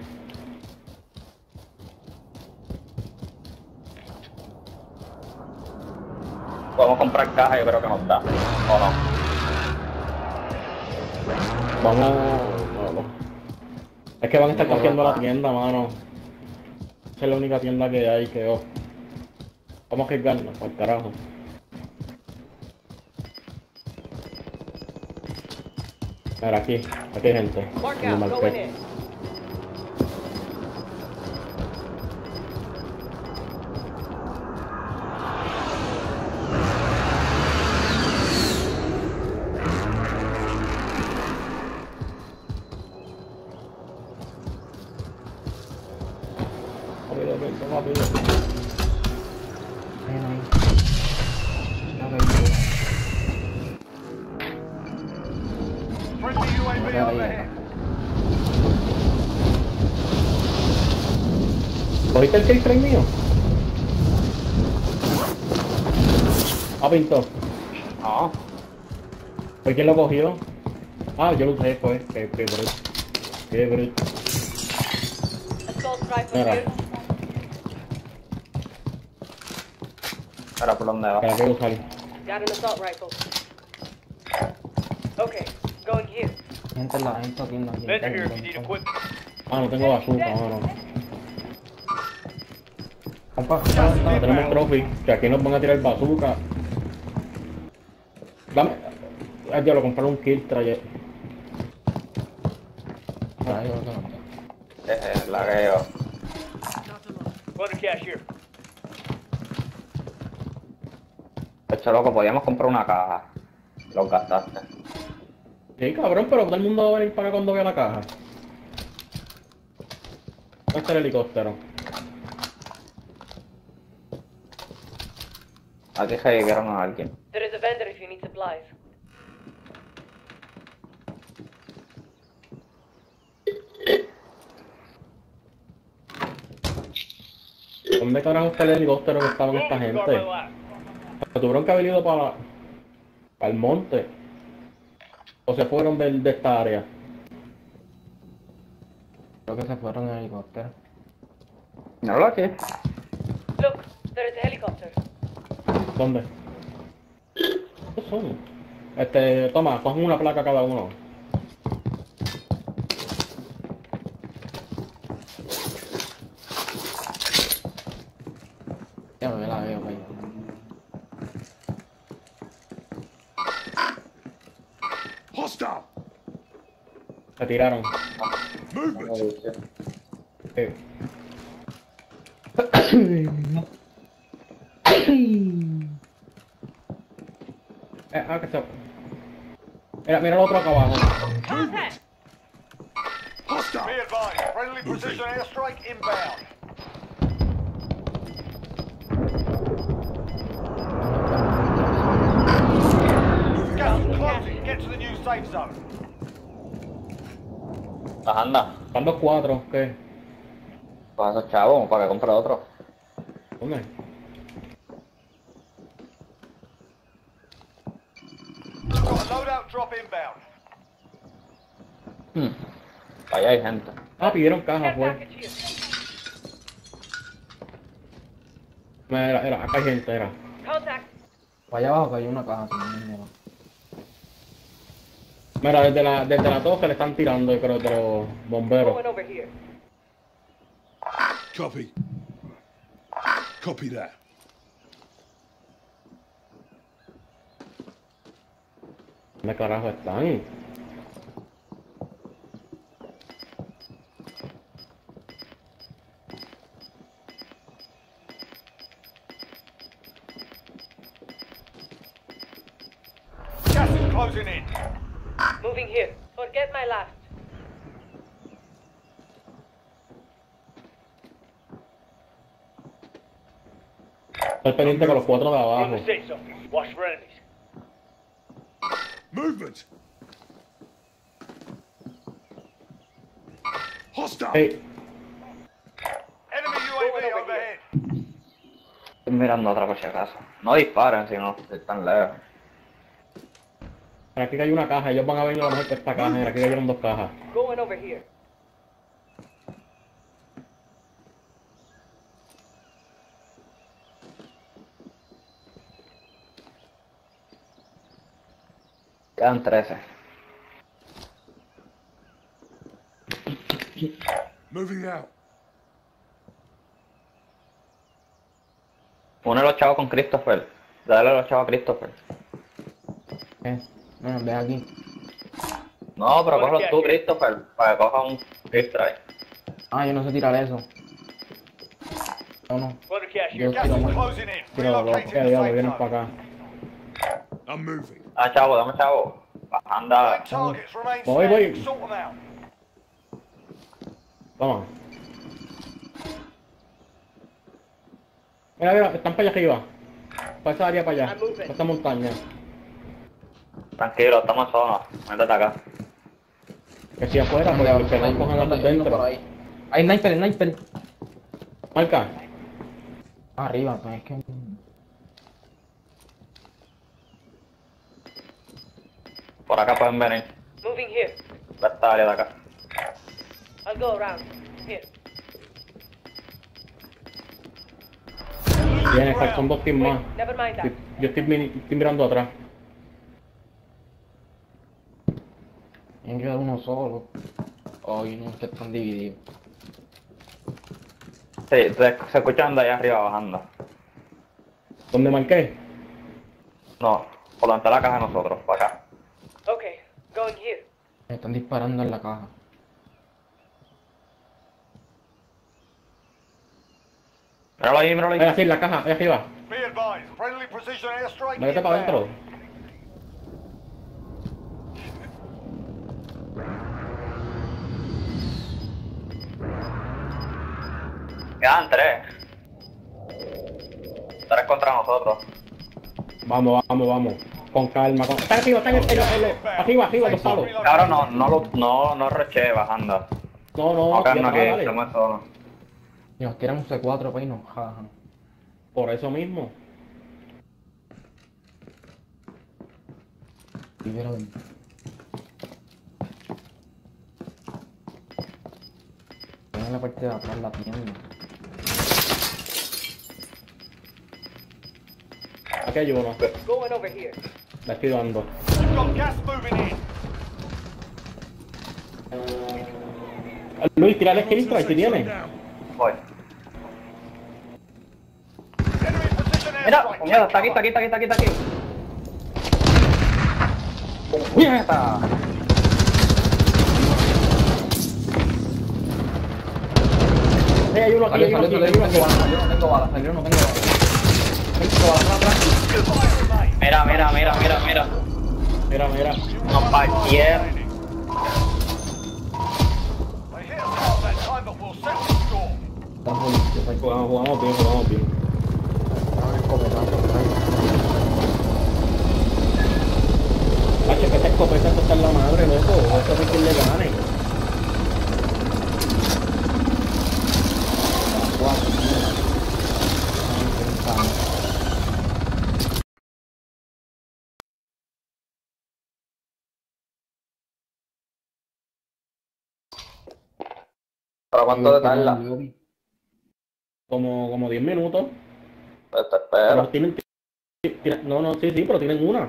Podemos comprar caja, yo creo que nos da. ¿O no? Vamos. vamos. Es que van a estar cogiendo la tienda, mano. Esa es la única tienda que hay que yo. Vamos a arriesgarnos, por carajo. Mira, aquí, aquí hay gente. ¿Cogiste el kill strike mío? Ah, pintó. No. ¿Por quién lo cogió? Ah, yo lo usé, pues. Qué, qué bruto. Qué bruto. Assault rifle Mira. here. Pero por dónde va. Para que usar. Got an assault rifle. Okay, going here. Gente en la gente aquí en la gente. Vendor here if you need equipment. Ah, no tengo bazooka, mano. Compa, No tenemos trophy, que aquí nos van a tirar bazooka. Dame. Ay, diablo, comprar un kill. Eh, la que yo. To cash here. Hecho loco, podíamos comprar una caja. Los gastaste. Sí, cabrón, pero todo el mundo va a venir para acá cuando vea la caja. ¿Dónde está el helicóptero? Aquí se llegaron a alguien. There is a vendor if you need supplies. ¿Dónde carajo está el helicóptero que estaba con esta gente? Tuvieron que haber ido para, para el monte. O se fueron de esta área. Creo que se fueron en helicóptero. Míralo aquí. Look, there is a helicopter. ¿Dónde? ¿Qué son? Este, toma, cogen una placa cada uno. Ya me la veo, güey. Hostile! Se tiraron. Movement! Sí. (clears throat) (clears throat) ah, que se... Mira, mira el otro acá abajo. Contact! Be Hostile! advised, friendly precision airstrike inbound. Gas is closing. Get to the new safe zone. Pues anda. Están los cuatro, ¿qué? Pues esos chavos, para que compre otro. ¿Dónde? Got a loadout drop inbound. Hmm. Allá hay gente. Ah, pidieron caja, pues. package here. Era, acá hay gente, era. Para allá abajo que hay una caja también. mira. Mira, desde la, desde la torre le están tirando, creo, de los bomberos. Copy. Copy that. ¿Dónde carajo están? Gas is closing in. Moving here. Forget my last. Estoy pendiente con los cuatro de abajo. Watch for enemies. Movement! Hostile! Hey, Enemy UAV overhead. Estoy mirando otra por si acaso. No disparen si no están lejos. Aquí que hay una caja, ellos van a venir a lo mejor que esta caja, aquí cayeron dos cajas. Going over here. Quedan 13. Moving out. Uno de los chavos con Christopher. Dale a los chavos a Christopher. ¿Qué? No, no, ve aquí. No, pero Bueno, cógelo ¿qué tú? Christopher, para que coja un strike. Ah, yo no sé tirar eso. No, no. Yo tiro más. loco, Relocating que diablo, safe vienen para acá. Ah, chavo, dame chavo. Anda. Voy, voy. Toma. Mira, mira, están para allá arriba. Para esa área para allá. Para esta montaña. Tranquilo, estamos en zona. Métete acá. Que si afuera, porque los que no cojan las Anda, por dentro. ahí. Hay sniper, sniper. Marca. Arriba, pues es que. Por acá pueden venir. Moving here. Esta área de acá. I'll go around. Here. Dos teams más. Yo- Yo estoy, estoy mirando atrás. Tienen que uno solo. Hoy no que están divididos. Sí, se, se escuchan de allá arriba bajando. ¿Dónde marqué? No, por donde está la caja de nosotros, para acá. Okay, going here. Me están disparando en la caja. Míralo ahí, míralo Ahí ahí. así, en la caja, ahí arriba. Be advised, friendly precision airstrike Métete para adentro. Quedan tres. Tres contra nosotros. Vamos, vamos, vamos. Con calma, con... Está arriba, está en el, el- el- arriba, arriba, los palos. Cabrón, no, no, lo- no, no reche bajando. No, no, No, no, que estamos solos. Nos tiran un C4 para irnos. Ja, ja. Por eso mismo. Primero en la parte de atrás la tienda. Aquí hay uno. Le estoy dando. Luis, tira el strike si tiene. Voy. Mira, mira, está aquí, está aquí, está aquí, está aquí, está aquí. Sí, hay uno aquí, Salió, hay uno salió, aquí, salió, hay no uno tengo aquí. balas, salió, no tengo balas, salió, no tengo balas. Tengo balas atrás. Mira, mira, mira, mira, mira. Mira, mira. Nos partieron. Jugamos, jugamos bien, jugamos bien. Hacho, que esta escopeta está en la madre, loco. Esto es que le gane. ¿Para cuánto te tarda? Como, como 10 minutos. Pues te Pero espero. tienen, tienen- no, no, sí, sí, pero tienen una.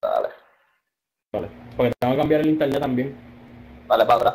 Dale. Vale. Porque tengo que cambiar el internet también. Dale para atrás.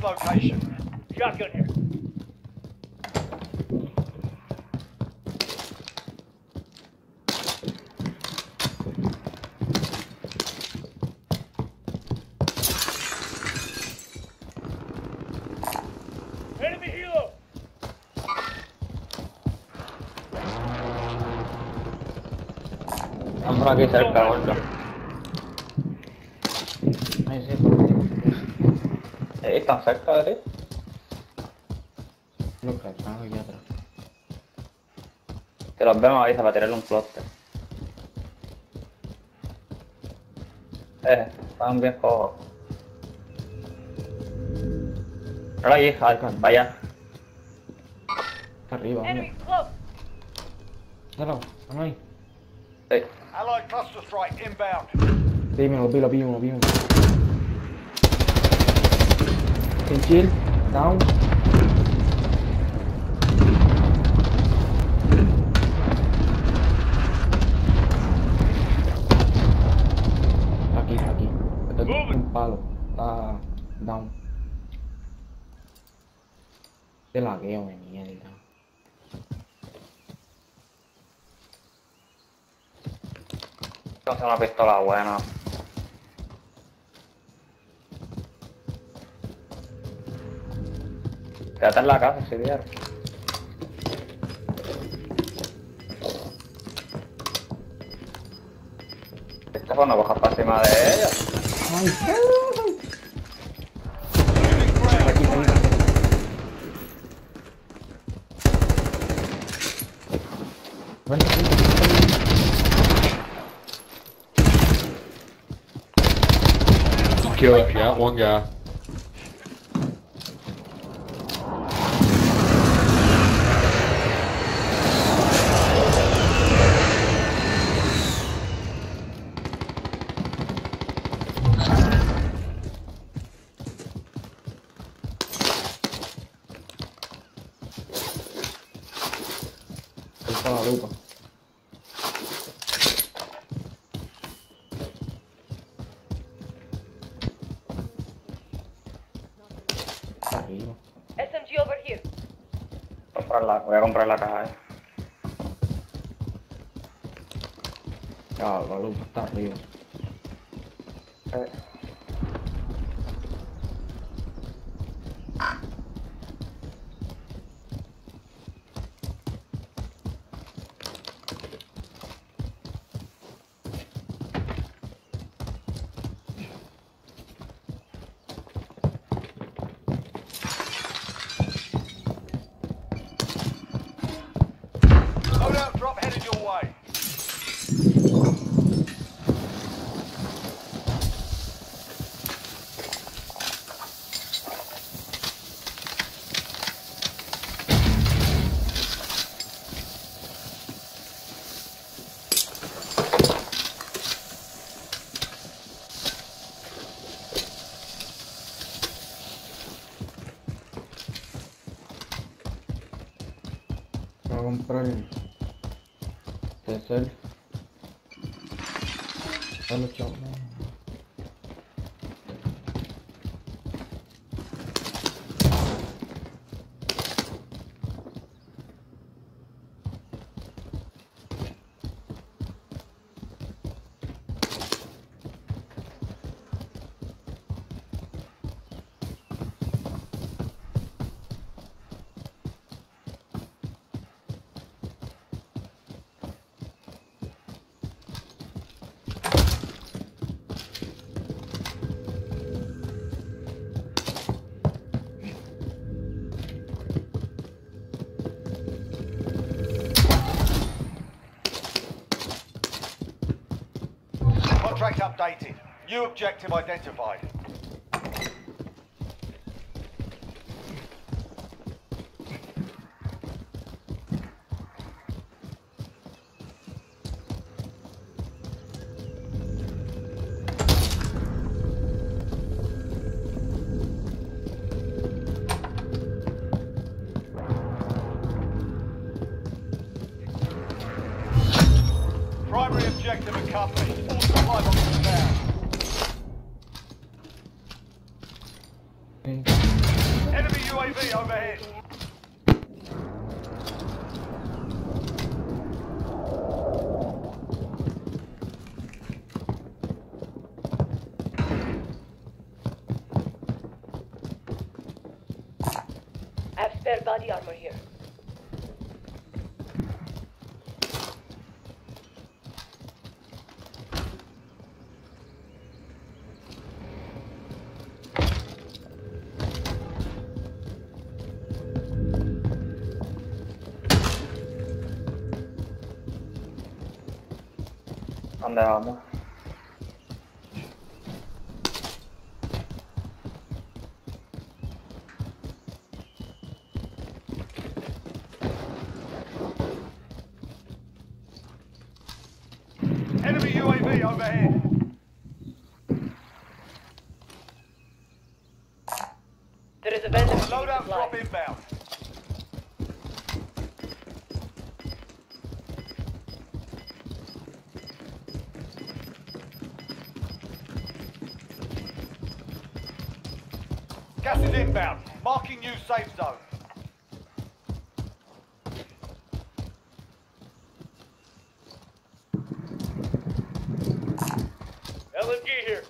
Next location. Shotgun here. Enemy helo! Están por aquí cerca, otro. Ahí sí, por ahí. Eh, están cerca de ti. Los que están aquí atrás. Que los vemos ahí, se va a tirarle un cluster. Eh, están bien cojos. Ahora ahí, Halkan, vaya. Está arriba, Enemy hombre. Dalo, vamos ahí. Sí. Allied cluster strike inbound. Sí, me lo vi, lo vi, me lo vi. Sin chill, down. Aquí, aquí. Esto es un palo. Está down. Te lagueo, mi mierda. No es una pistola buena. Quédate en la casa. Este pues no cojas para encima de ella. Ven, Kill it. Yeah, one guy. New objective identified. ¿Dónde new safe zone. LMG here.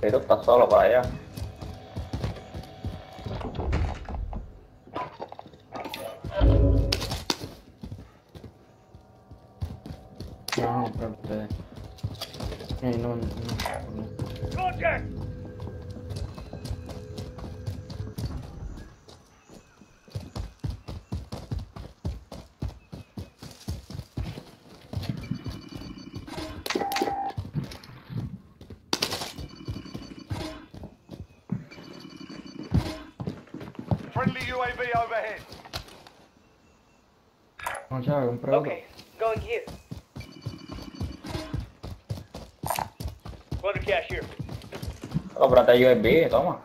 Pero está solo para allá. No, chaval, compré otro. Okay, going here. Plunder cash here. Cómprate USB, toma.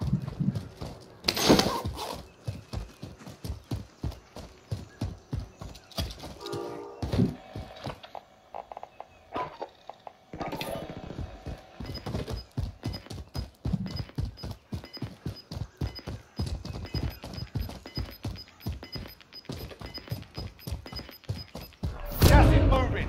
Gas is moving.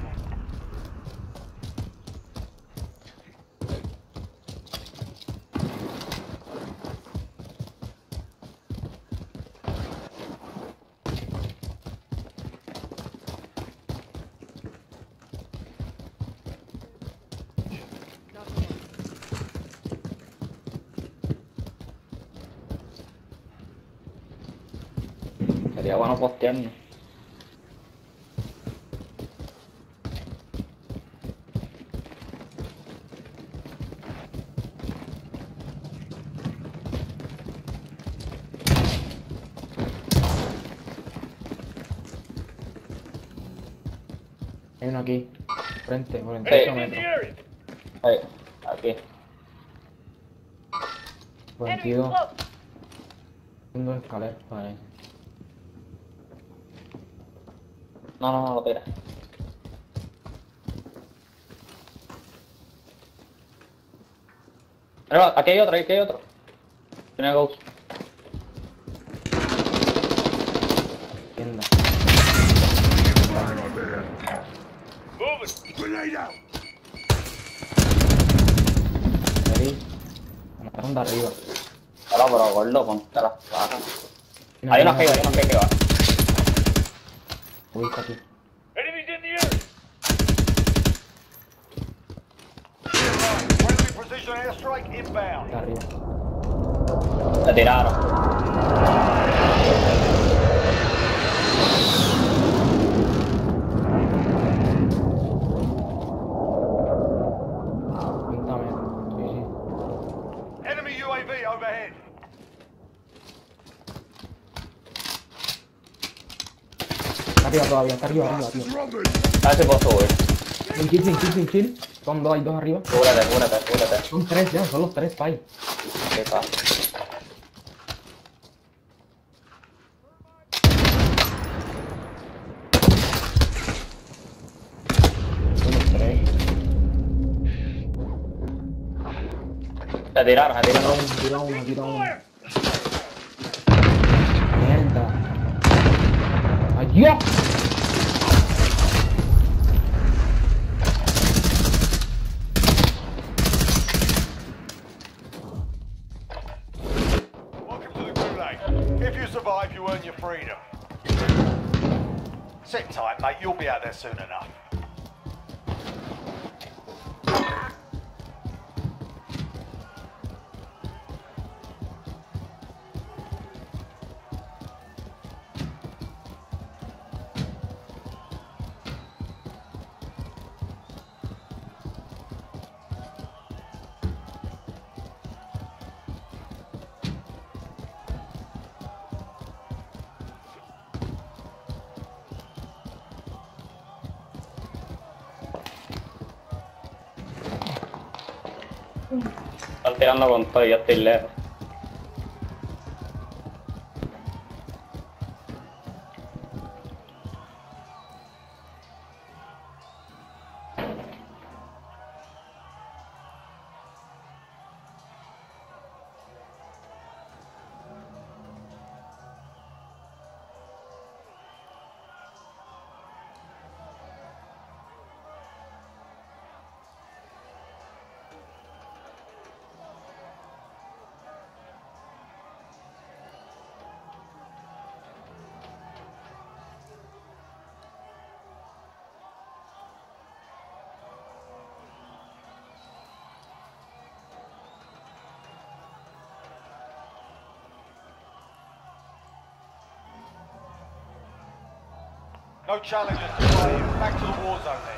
Hay uno aquí. Frente, 48 Hey, in the metros. area! Ahí, aquí. Enemy 22. close. Tengo escalera, parece. No, no, no, lo tira. Mira, aquí hay otro, aquí hay otro. Tiene ghost. Tienda. Me arriba. Hola, pero gordo, ponte las. Mira, Hay una mira, que hay una que va. Uy, está aquí. Enemies in the air. Friendly precision airstrike inbound. Está arriba. Le tiraron. Cuéntame. Sí, sí. Enemy UAV overhead. Está arriba todavía, está arriba, arriba, tío. Bastards robbing! A ver si puedo subir. Sin sin kill. Son dos, hay dos arriba. Cúbrete, cúbrete, cúbrete. Son tres ya, son los tres, pay. Ahí está. Son los tres. Se tiraron, Tira tiraron. Están tirando con todo y No challenges to play. Back to the war zone then.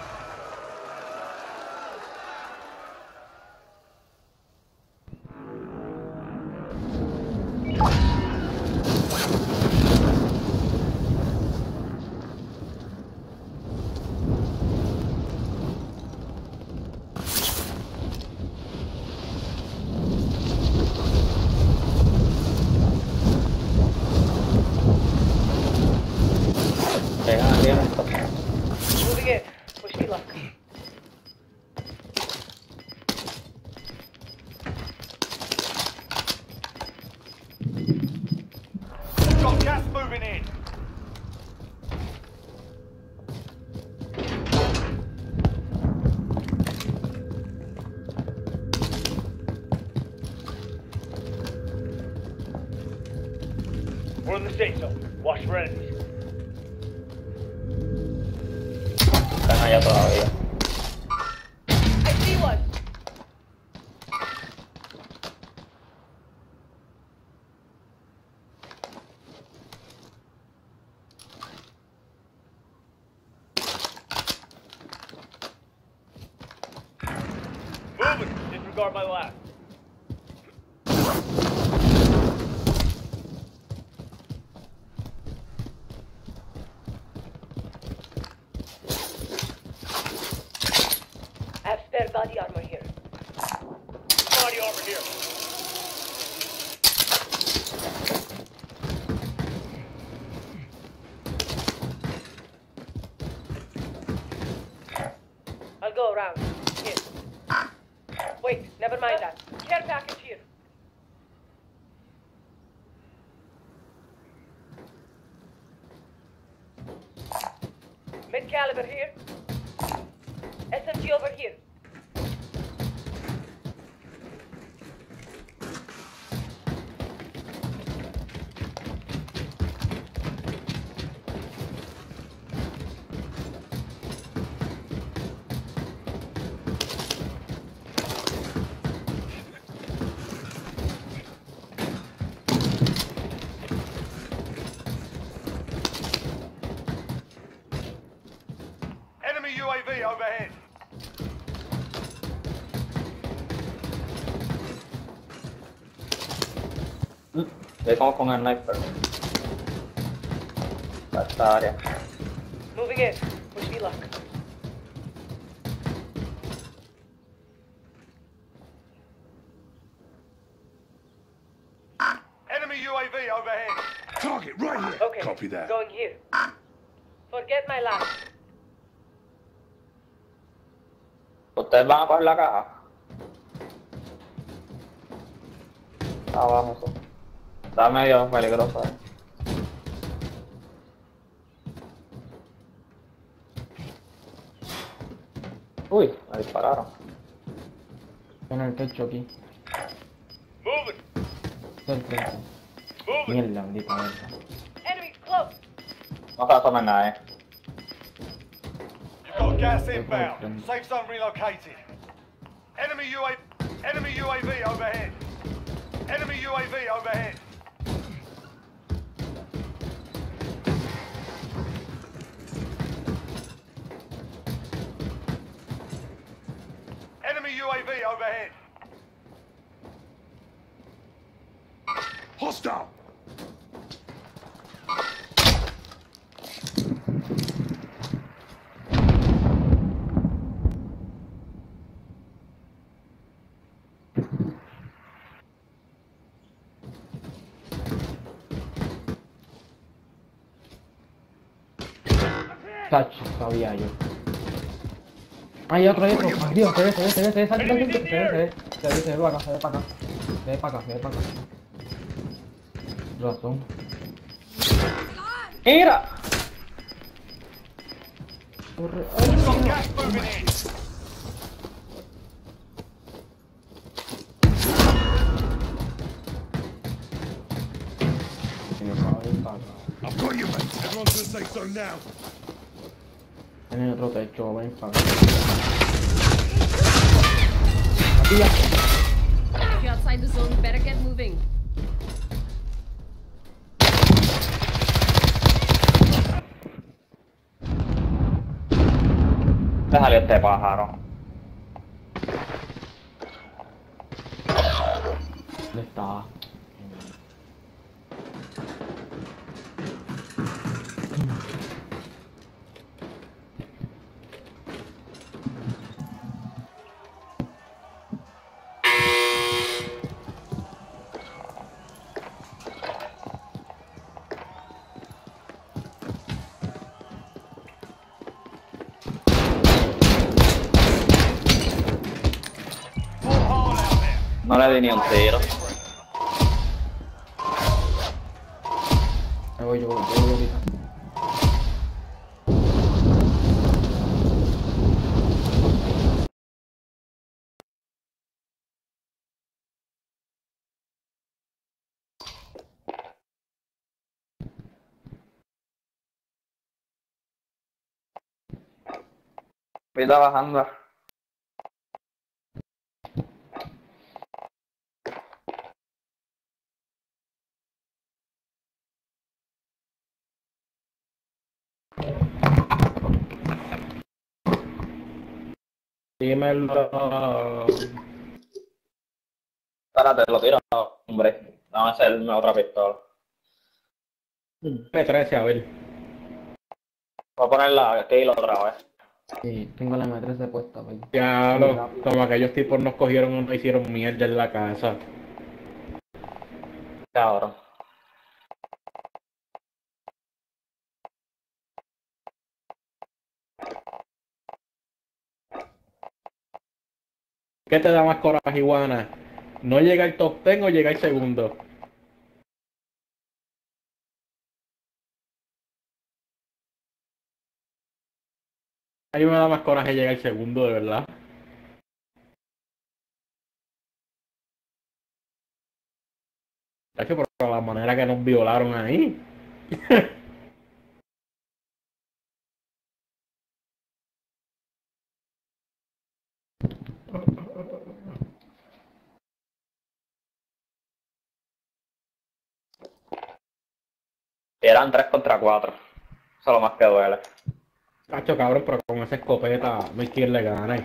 Disregard my last. Estamos con el sniper. Esta área. Moving in. Wish me luck. Enemy UAV overhead. Target right here. Okay. Copy that. Going here. Forget my last. ¿Ustedes van a coger la caja? Está medio peligroso. eh. Uy, me dispararon. En el techo aquí. Frente. Mierda, maldita. No asomen nada, eh. Got gas inbound. Safe zone relocated. Enemy UAV. Enemy UAV overhead. Enemy UAV overhead. overhead. Hostile! Touch, Saliayo. Hay otro, hay otro. Dios, se ve, se ve, se ve, se ve, se ve, se ve, se ve, se ve, se ve, se ve, se ve para acá, se ve para acá. Se ve para acá, se ve para acá. Razón. ¡Mira! Corre. Got gas moving in. Ay, ay, para acá. I've got you, mate. Everyone to the safe zone now. Tiene otro techo, ven para acá. Aquí ya. If you're outside the zone, better get moving. Déjale este pájaro. entero. Me voy, yo voy, yo voy ahorita. Dímelo. Espérate, lo tiro, hombre. Vamos a hacerme otra pistola. P13, a ver. Voy a ponerla aquí otra vez. Sí, tengo la M13 puesta, pues. Ya lo, como aquellos tipos nos cogieron y nos hicieron mierda en la casa. Cabrón. ¿Qué te da más coraje, Iguana? ¿No llegar al top 10 o llega llegar segundo? A mí me da más coraje llegar segundo, de verdad. Pero la manera que nos violaron ahí. (laughs) eran 3 contra 4. Eso es lo más que duele. Cacho, cabrón, pero con esa escopeta, no hay quien le gane.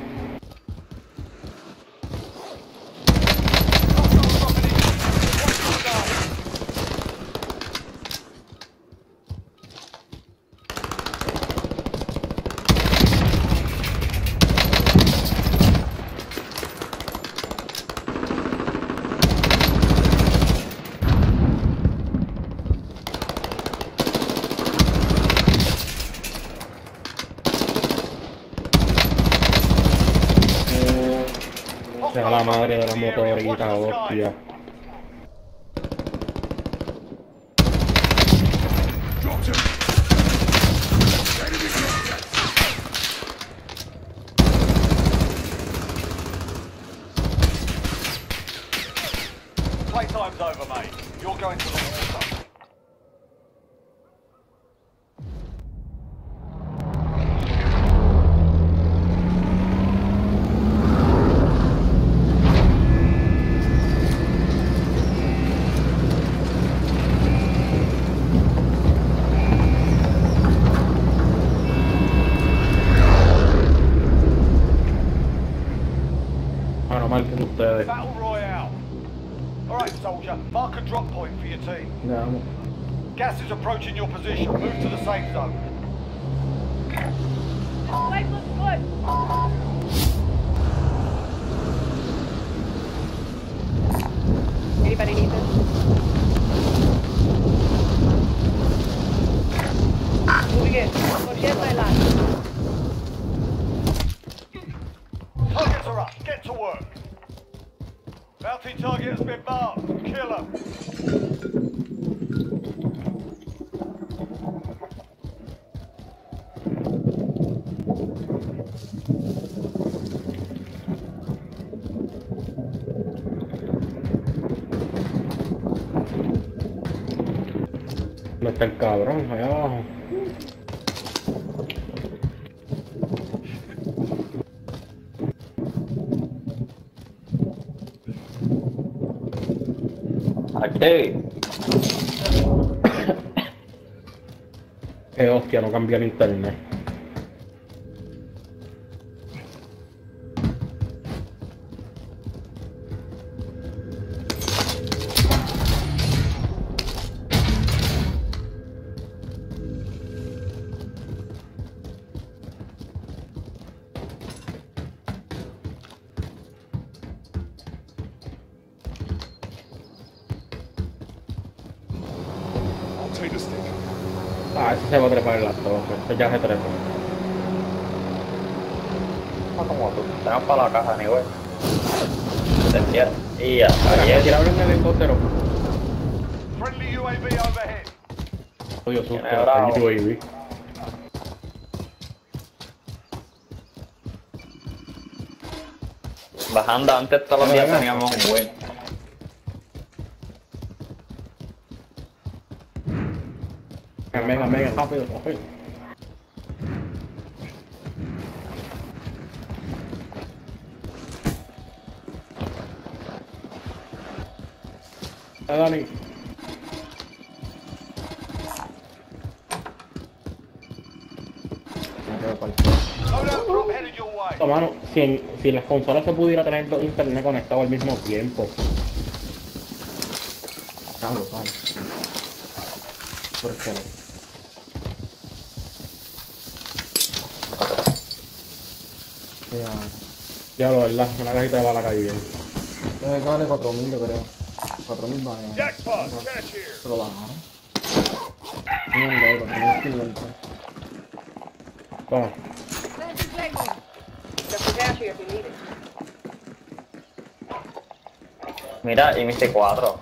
E... e... Eh, Otti hanno cambiato interno. Eh. ya se trepó. No como tú, tenemos para la caja, ni güey. Se entierra. Y ya, ahí es. Helicóptero. Friendly UAV overhead. Odio susto, el UAV. Bajando, antes todos los días teníamos un buen. Venga, venga, rápido, rápido. No, mano, si, en, si en las consolas se pudiera tener dos internet conectados al mismo tiempo. Claro, claro. ¿Por qué no? Ya. Ya lo verdad, una cajita de bala caí bien. Debe que vale 4000 yo creo. 4000 vale. Jackpot, cash here. Se lo bajaron. Mierda, 4500. Toma. Planting Claymore. There's some cash here if you need it. Mira, y mi C4.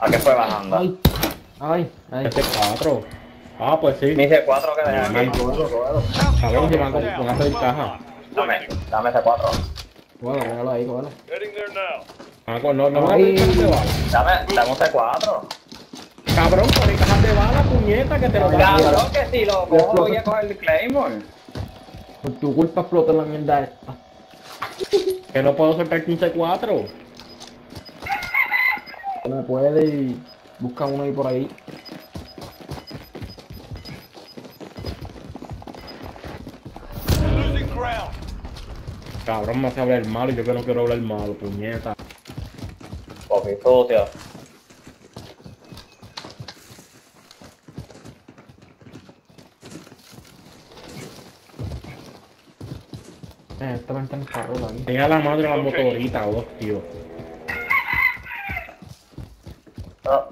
¿A qué fue bajando? Ay, ay, ay. Este 4. Ah, pues sí. Mi C4 que dejé Normal. aquí. Cabrón, si van con, con hacer caja. Dame, dame C4. Bueno, míralo ahí, bueno. Heading there now. Ah, pues no, no me de bala. Dame, dame un C4. Cabrón, con cajas de bala, puñeta, que te lo Cabrón, que si lo cojo voy a coger el Claymore. Por tu culpa explotó la mierda esta. Que no puedo soltar 15-4. No puede y busca uno ahí por ahí. Cabrón, me hace hablar malo y yo que no quiero hablar malo, puñeta. Papi, sucio. Eh, esta venta en el carro aquí. Tenía la madre la motorita, vos, tío. Ah,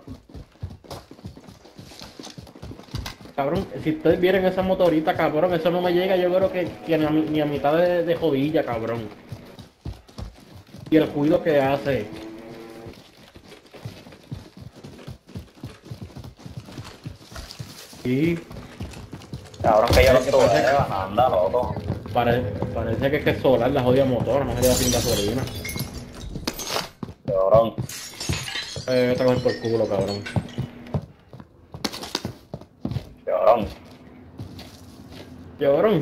Cabrón, si ustedes vieran esa motorita, cabrón, eso no me llega, yo creo que, que ni, a, mi- ni a mitad de, de jodilla, cabrón. Y el cuido que hace. Sí, Cabrón, que yo lo estuve bajando, loco. Pare- parece que es que es solar la jodida motora, no se queda sin gasolina. Cabrón. Eh, coges por culo, cabrón. Cabrón. Llorón,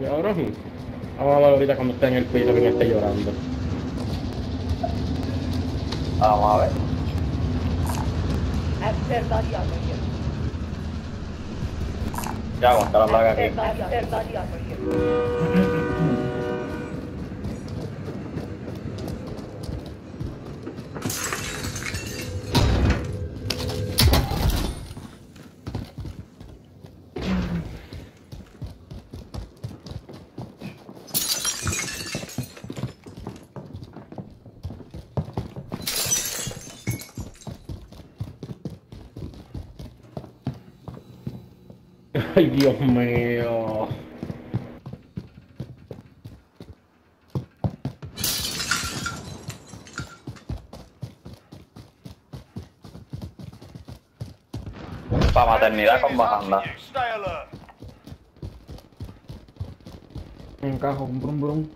llorón. Vamos a ver ahorita cuando esté en el piso que me esté llorando. Vamos a ver. Ya, aguanta la plaga aquí. Everybody, everybody over here. Ay, Dios mío. Para maternidad con bajanda. Me encajo, un brum brum.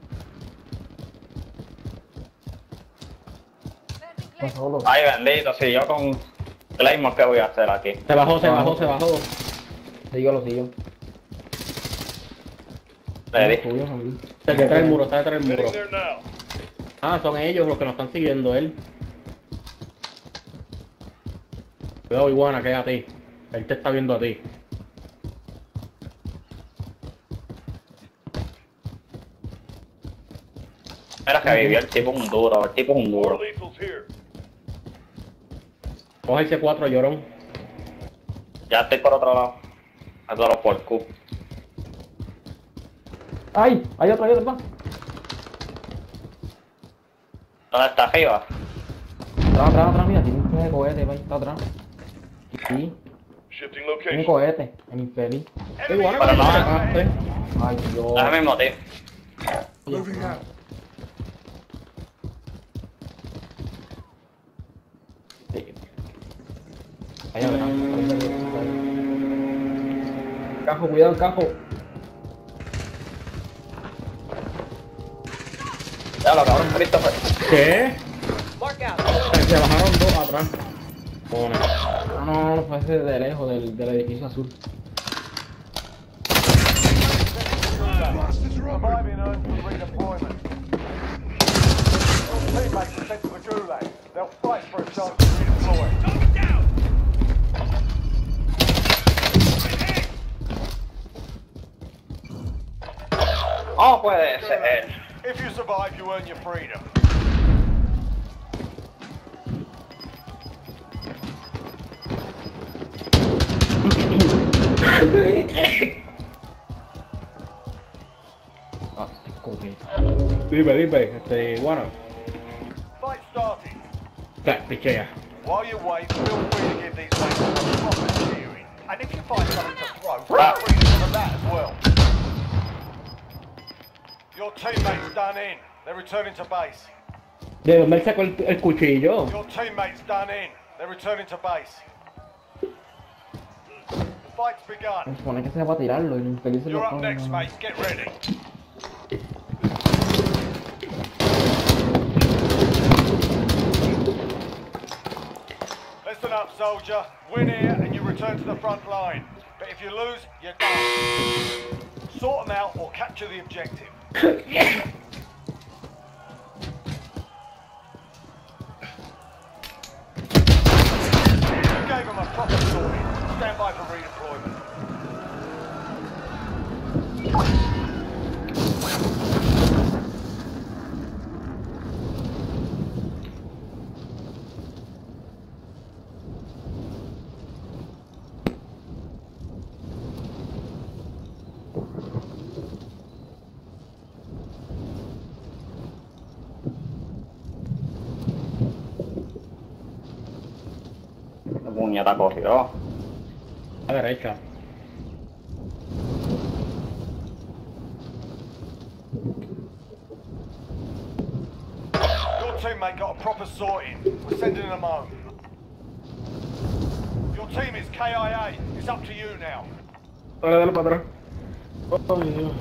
Ay, bendito, si yo con Claymore, ¿qué voy a hacer aquí? Se bajó, se bajó, se bajó. Síguelo, síguelo. Le di. Está detrás del muro, está detrás del muro. Ah, son ellos los que nos están siguiendo, él. Cuidado, iguana, que es a ti. Él te está viendo a ti. Mira que vivió el tipo un duro, el tipo es un duro. Coge ese 4 llorón. Ya estoy por otro lado. A todos los por Q. ¡Ay! Hay otro, hay otro más. ¿Dónde está arriba? Atrás, atrás, atrás, mira, tiene un cohete, va, está atrás. Sí, Location. cohete, el infeliz. Eh. sacaste. Ay, Dios. Ahora mismo, tío. Ahí ahí. cajo, cuidado cajo. Ya lo cabrón, Christopher. ¿Qué? Mark out. Se bajaron dos atrás. Pone. no, no, fue lejos del, del edificio azul. Oh, puede uh, ser. If you survive, you earn your freedom. Ah, este escopeta. Dime, dime, este, bueno. Fight starting. Ya, pichea. While you wait, feel free to give these mates a proper cheering. And if you find something to throw, feel free to give them that as well. Your teammates done in. They're returning to base. ¿De dónde sacó el, el cuchillo? Your teammates done in. They're returning to base. Fight's begun. Se supone que sea para tirarlo y el infeliz se lo You're up next, mate. Get ready. Listen up, soldier. Win here and you return to the front line. But if you lose, you're done. Sort them out or capture the objective. (coughs) You gave them a proper sorting. Stand by for redeployment. La puñeta cogió. A la derecha. Your teammate got a proper sorting. We're sending them home. Your team is KIA. It's up to you now. Dale, dale para atrás. Oh, mi Dios.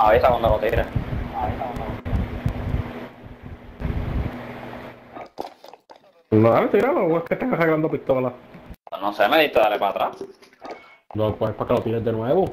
Avisa cuando lo tire. No, dale, tíralo, o es que estás sacando pistola. No sé, me diste dale para atrás. No, pues para que lo tires de nuevo.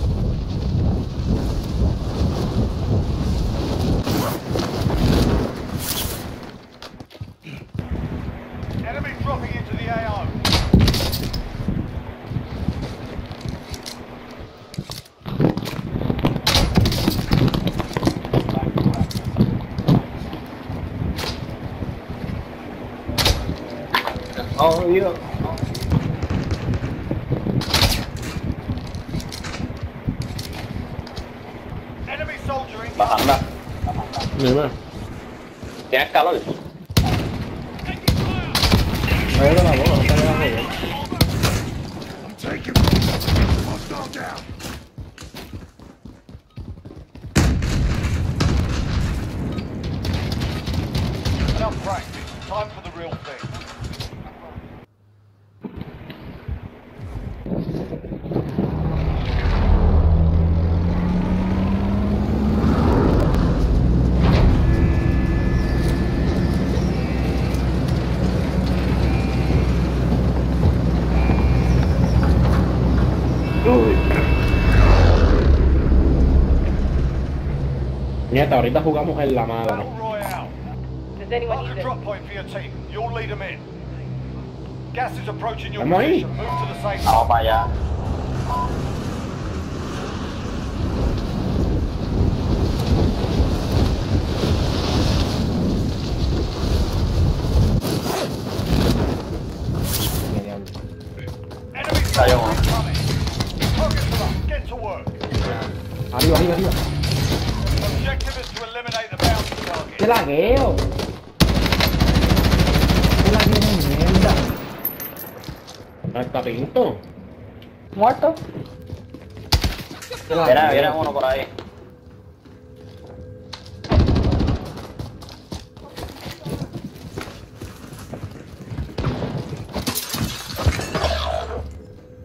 Enemy soldiering. Bajanda. Dime. ¿Tienes calor? Cállate la boca, no te hagas joder. I'm taking Hostile down. puñeta, ahorita jugamos en la madre. Vamos ahí. Vamos para allá. ¿Muerto? Espera, viene uno por ahí.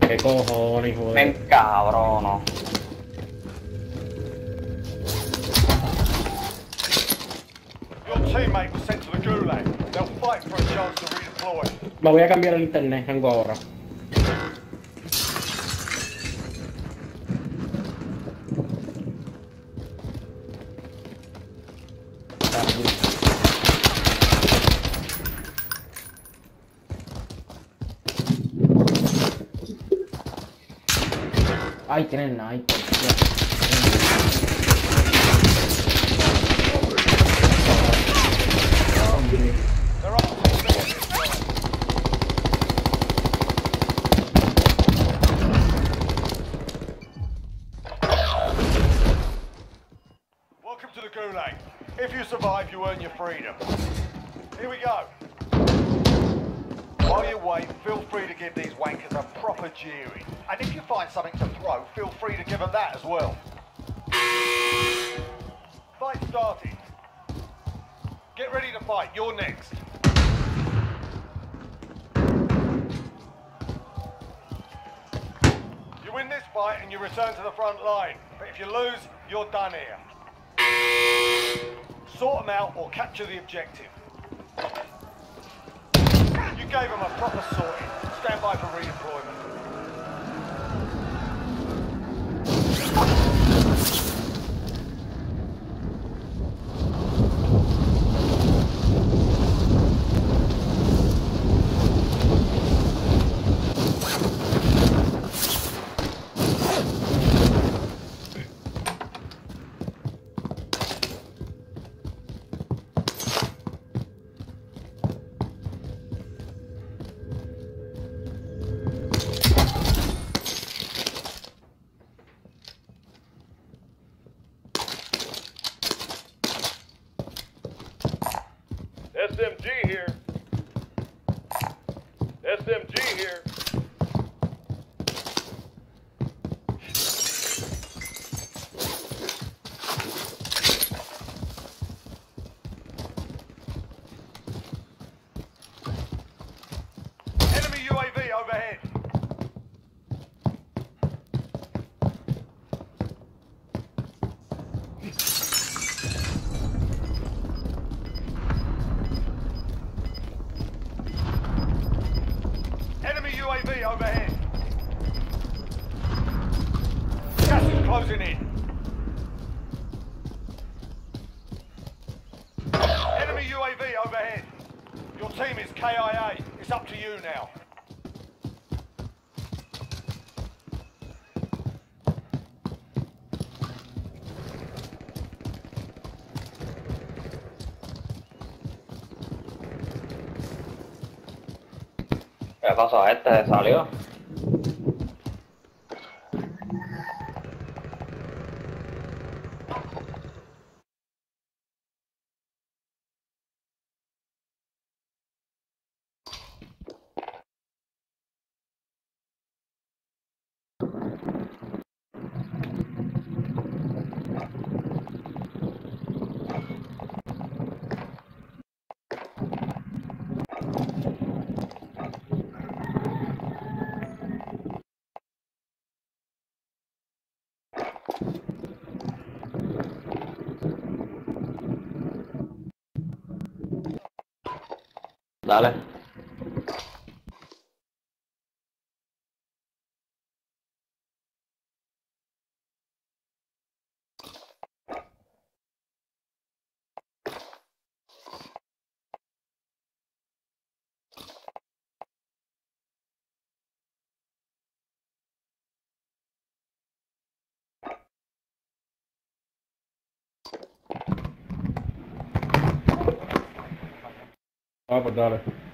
¿Qué cojones, joder? Ven, cabrono. Me voy a cambiar el internet, vengo ahora. tienen, hay overhead. Your team is KIA. It's up to you now. Rồi con sỏi T6 Dale. Ah, pues dale. Free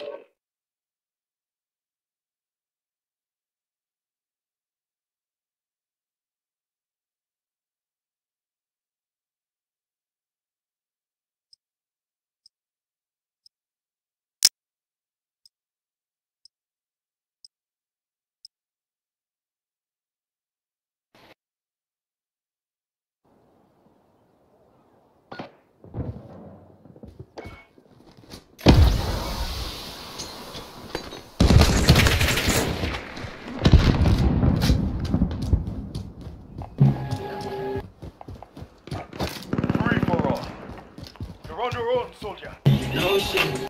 えっ? soldier. No shit.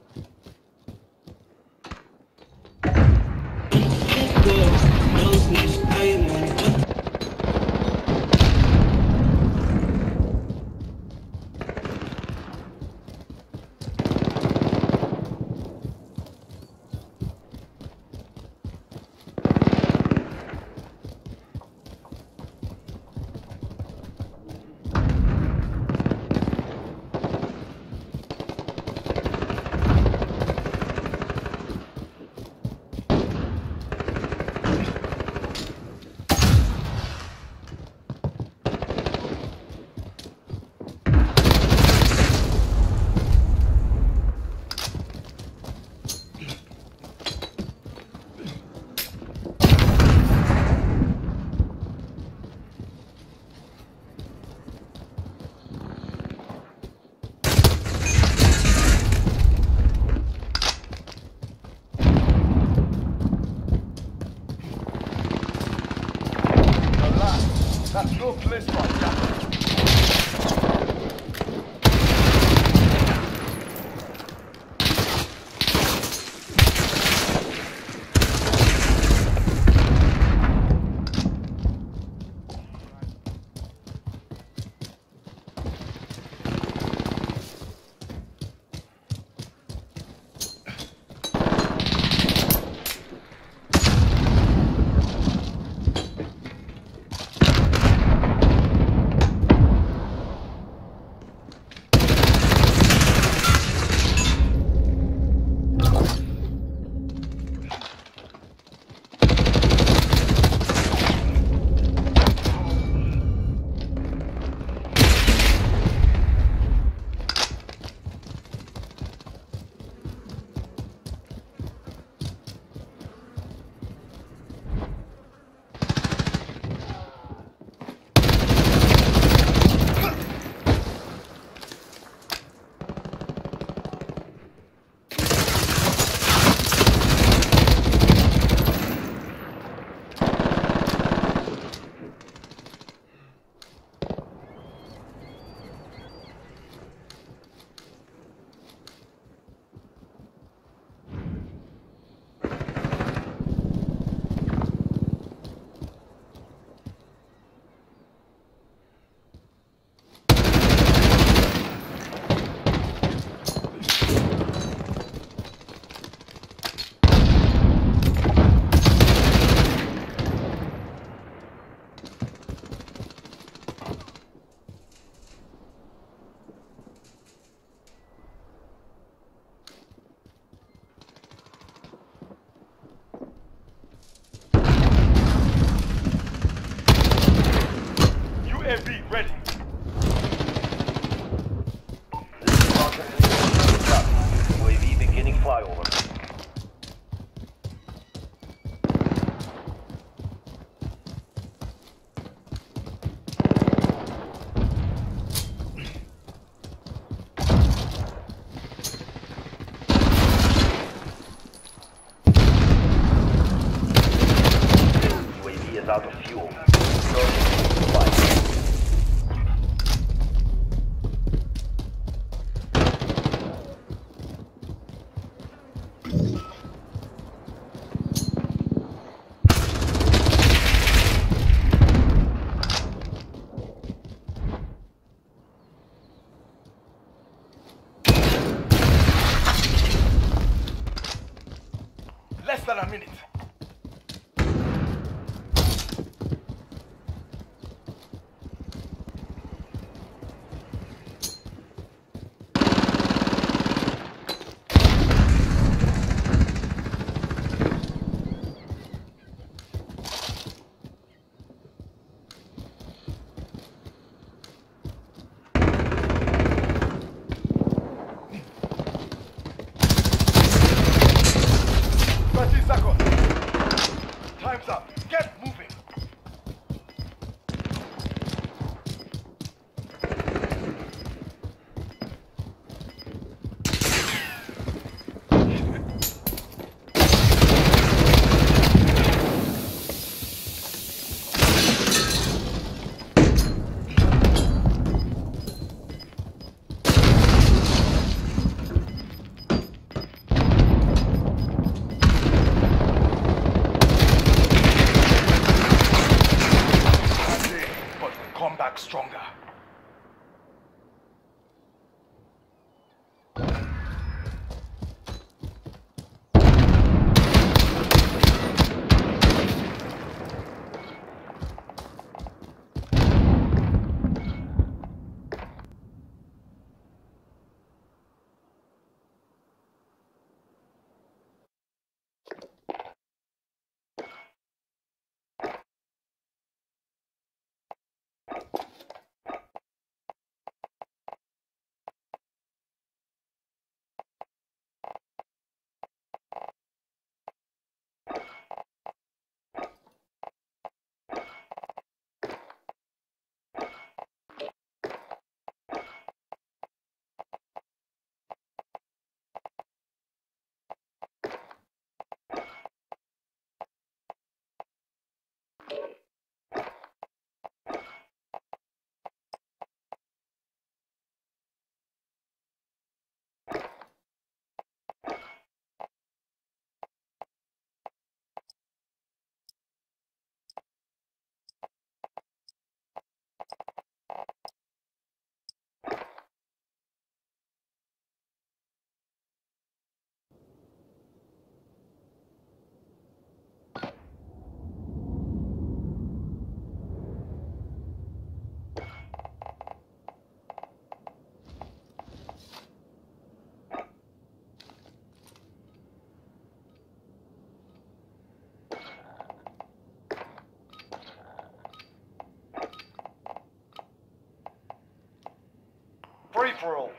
Free for all.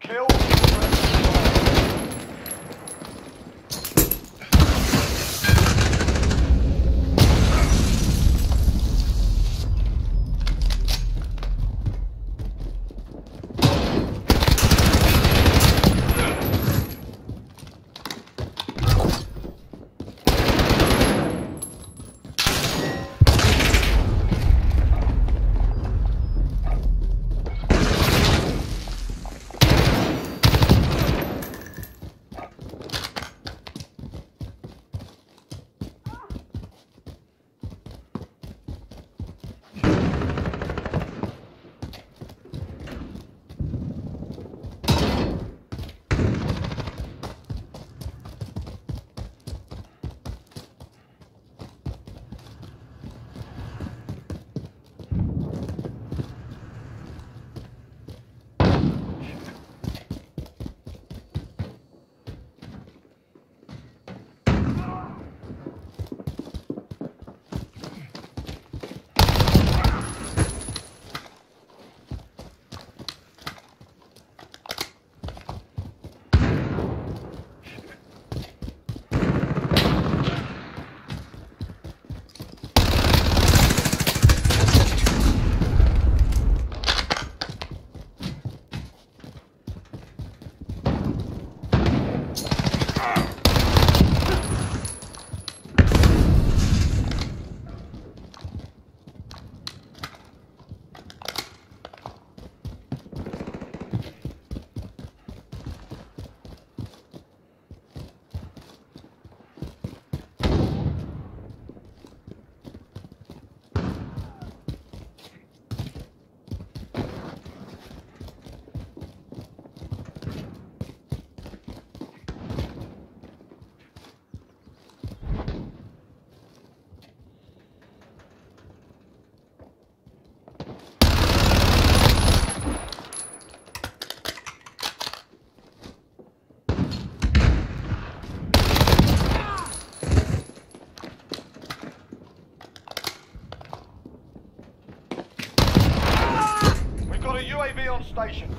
Kill. Station,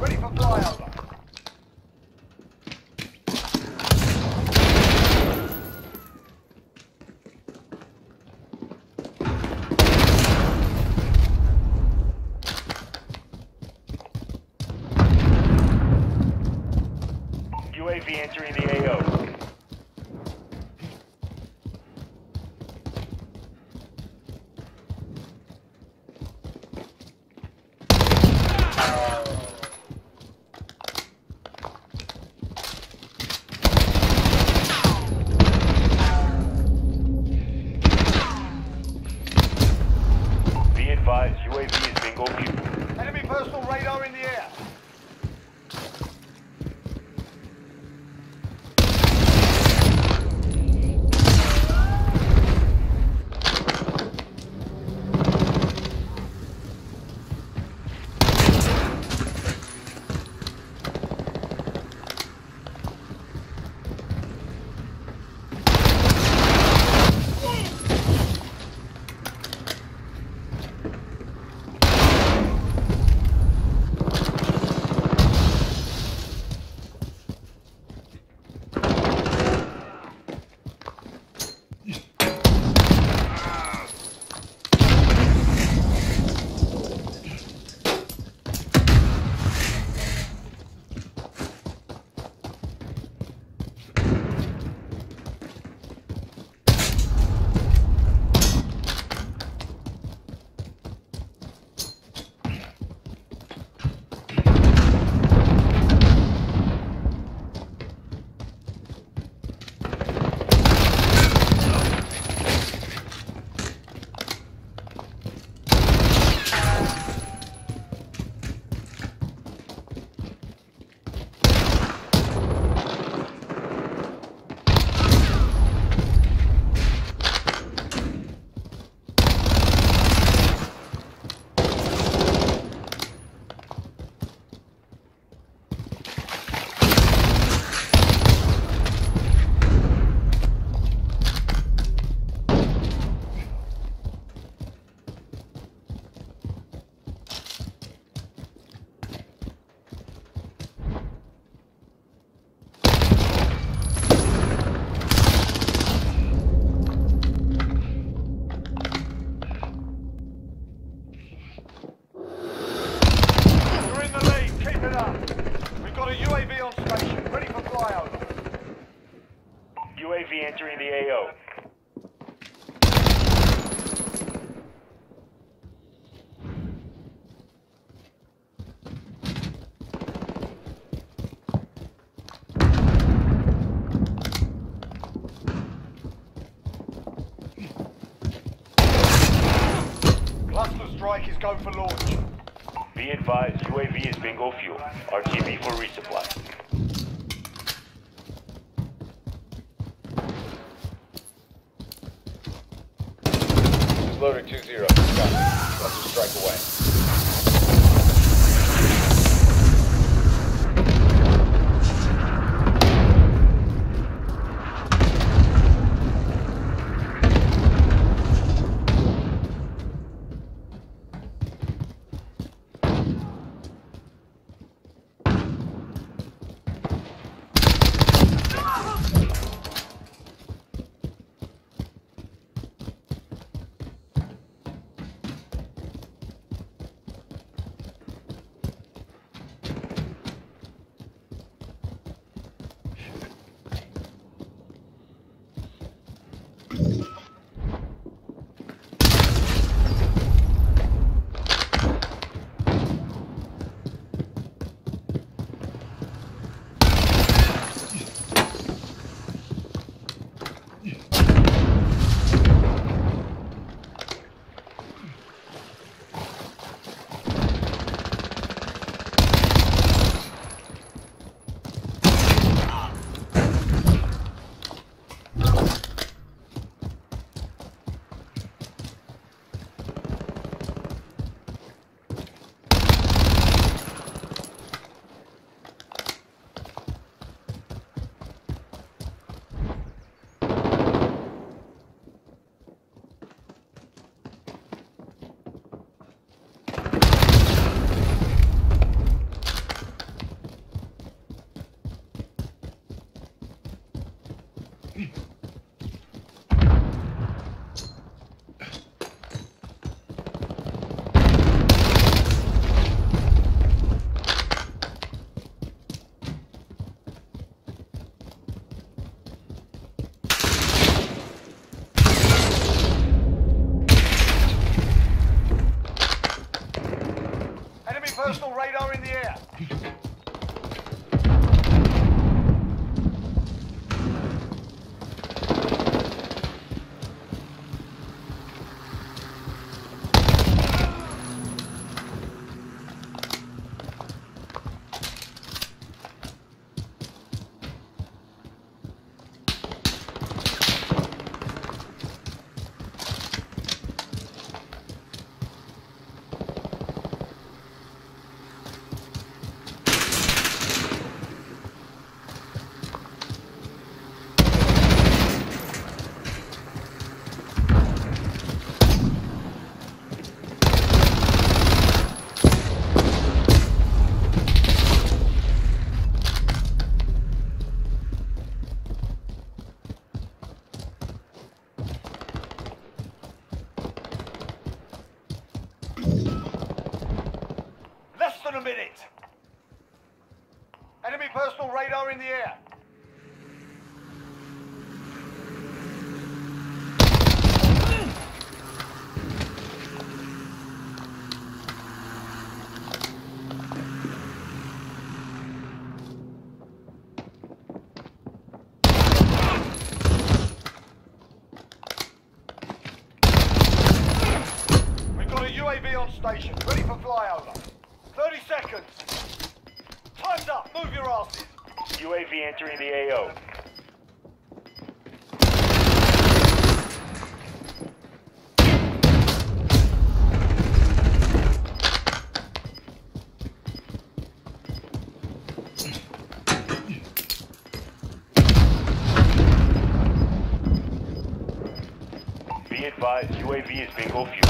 Bingo fuel.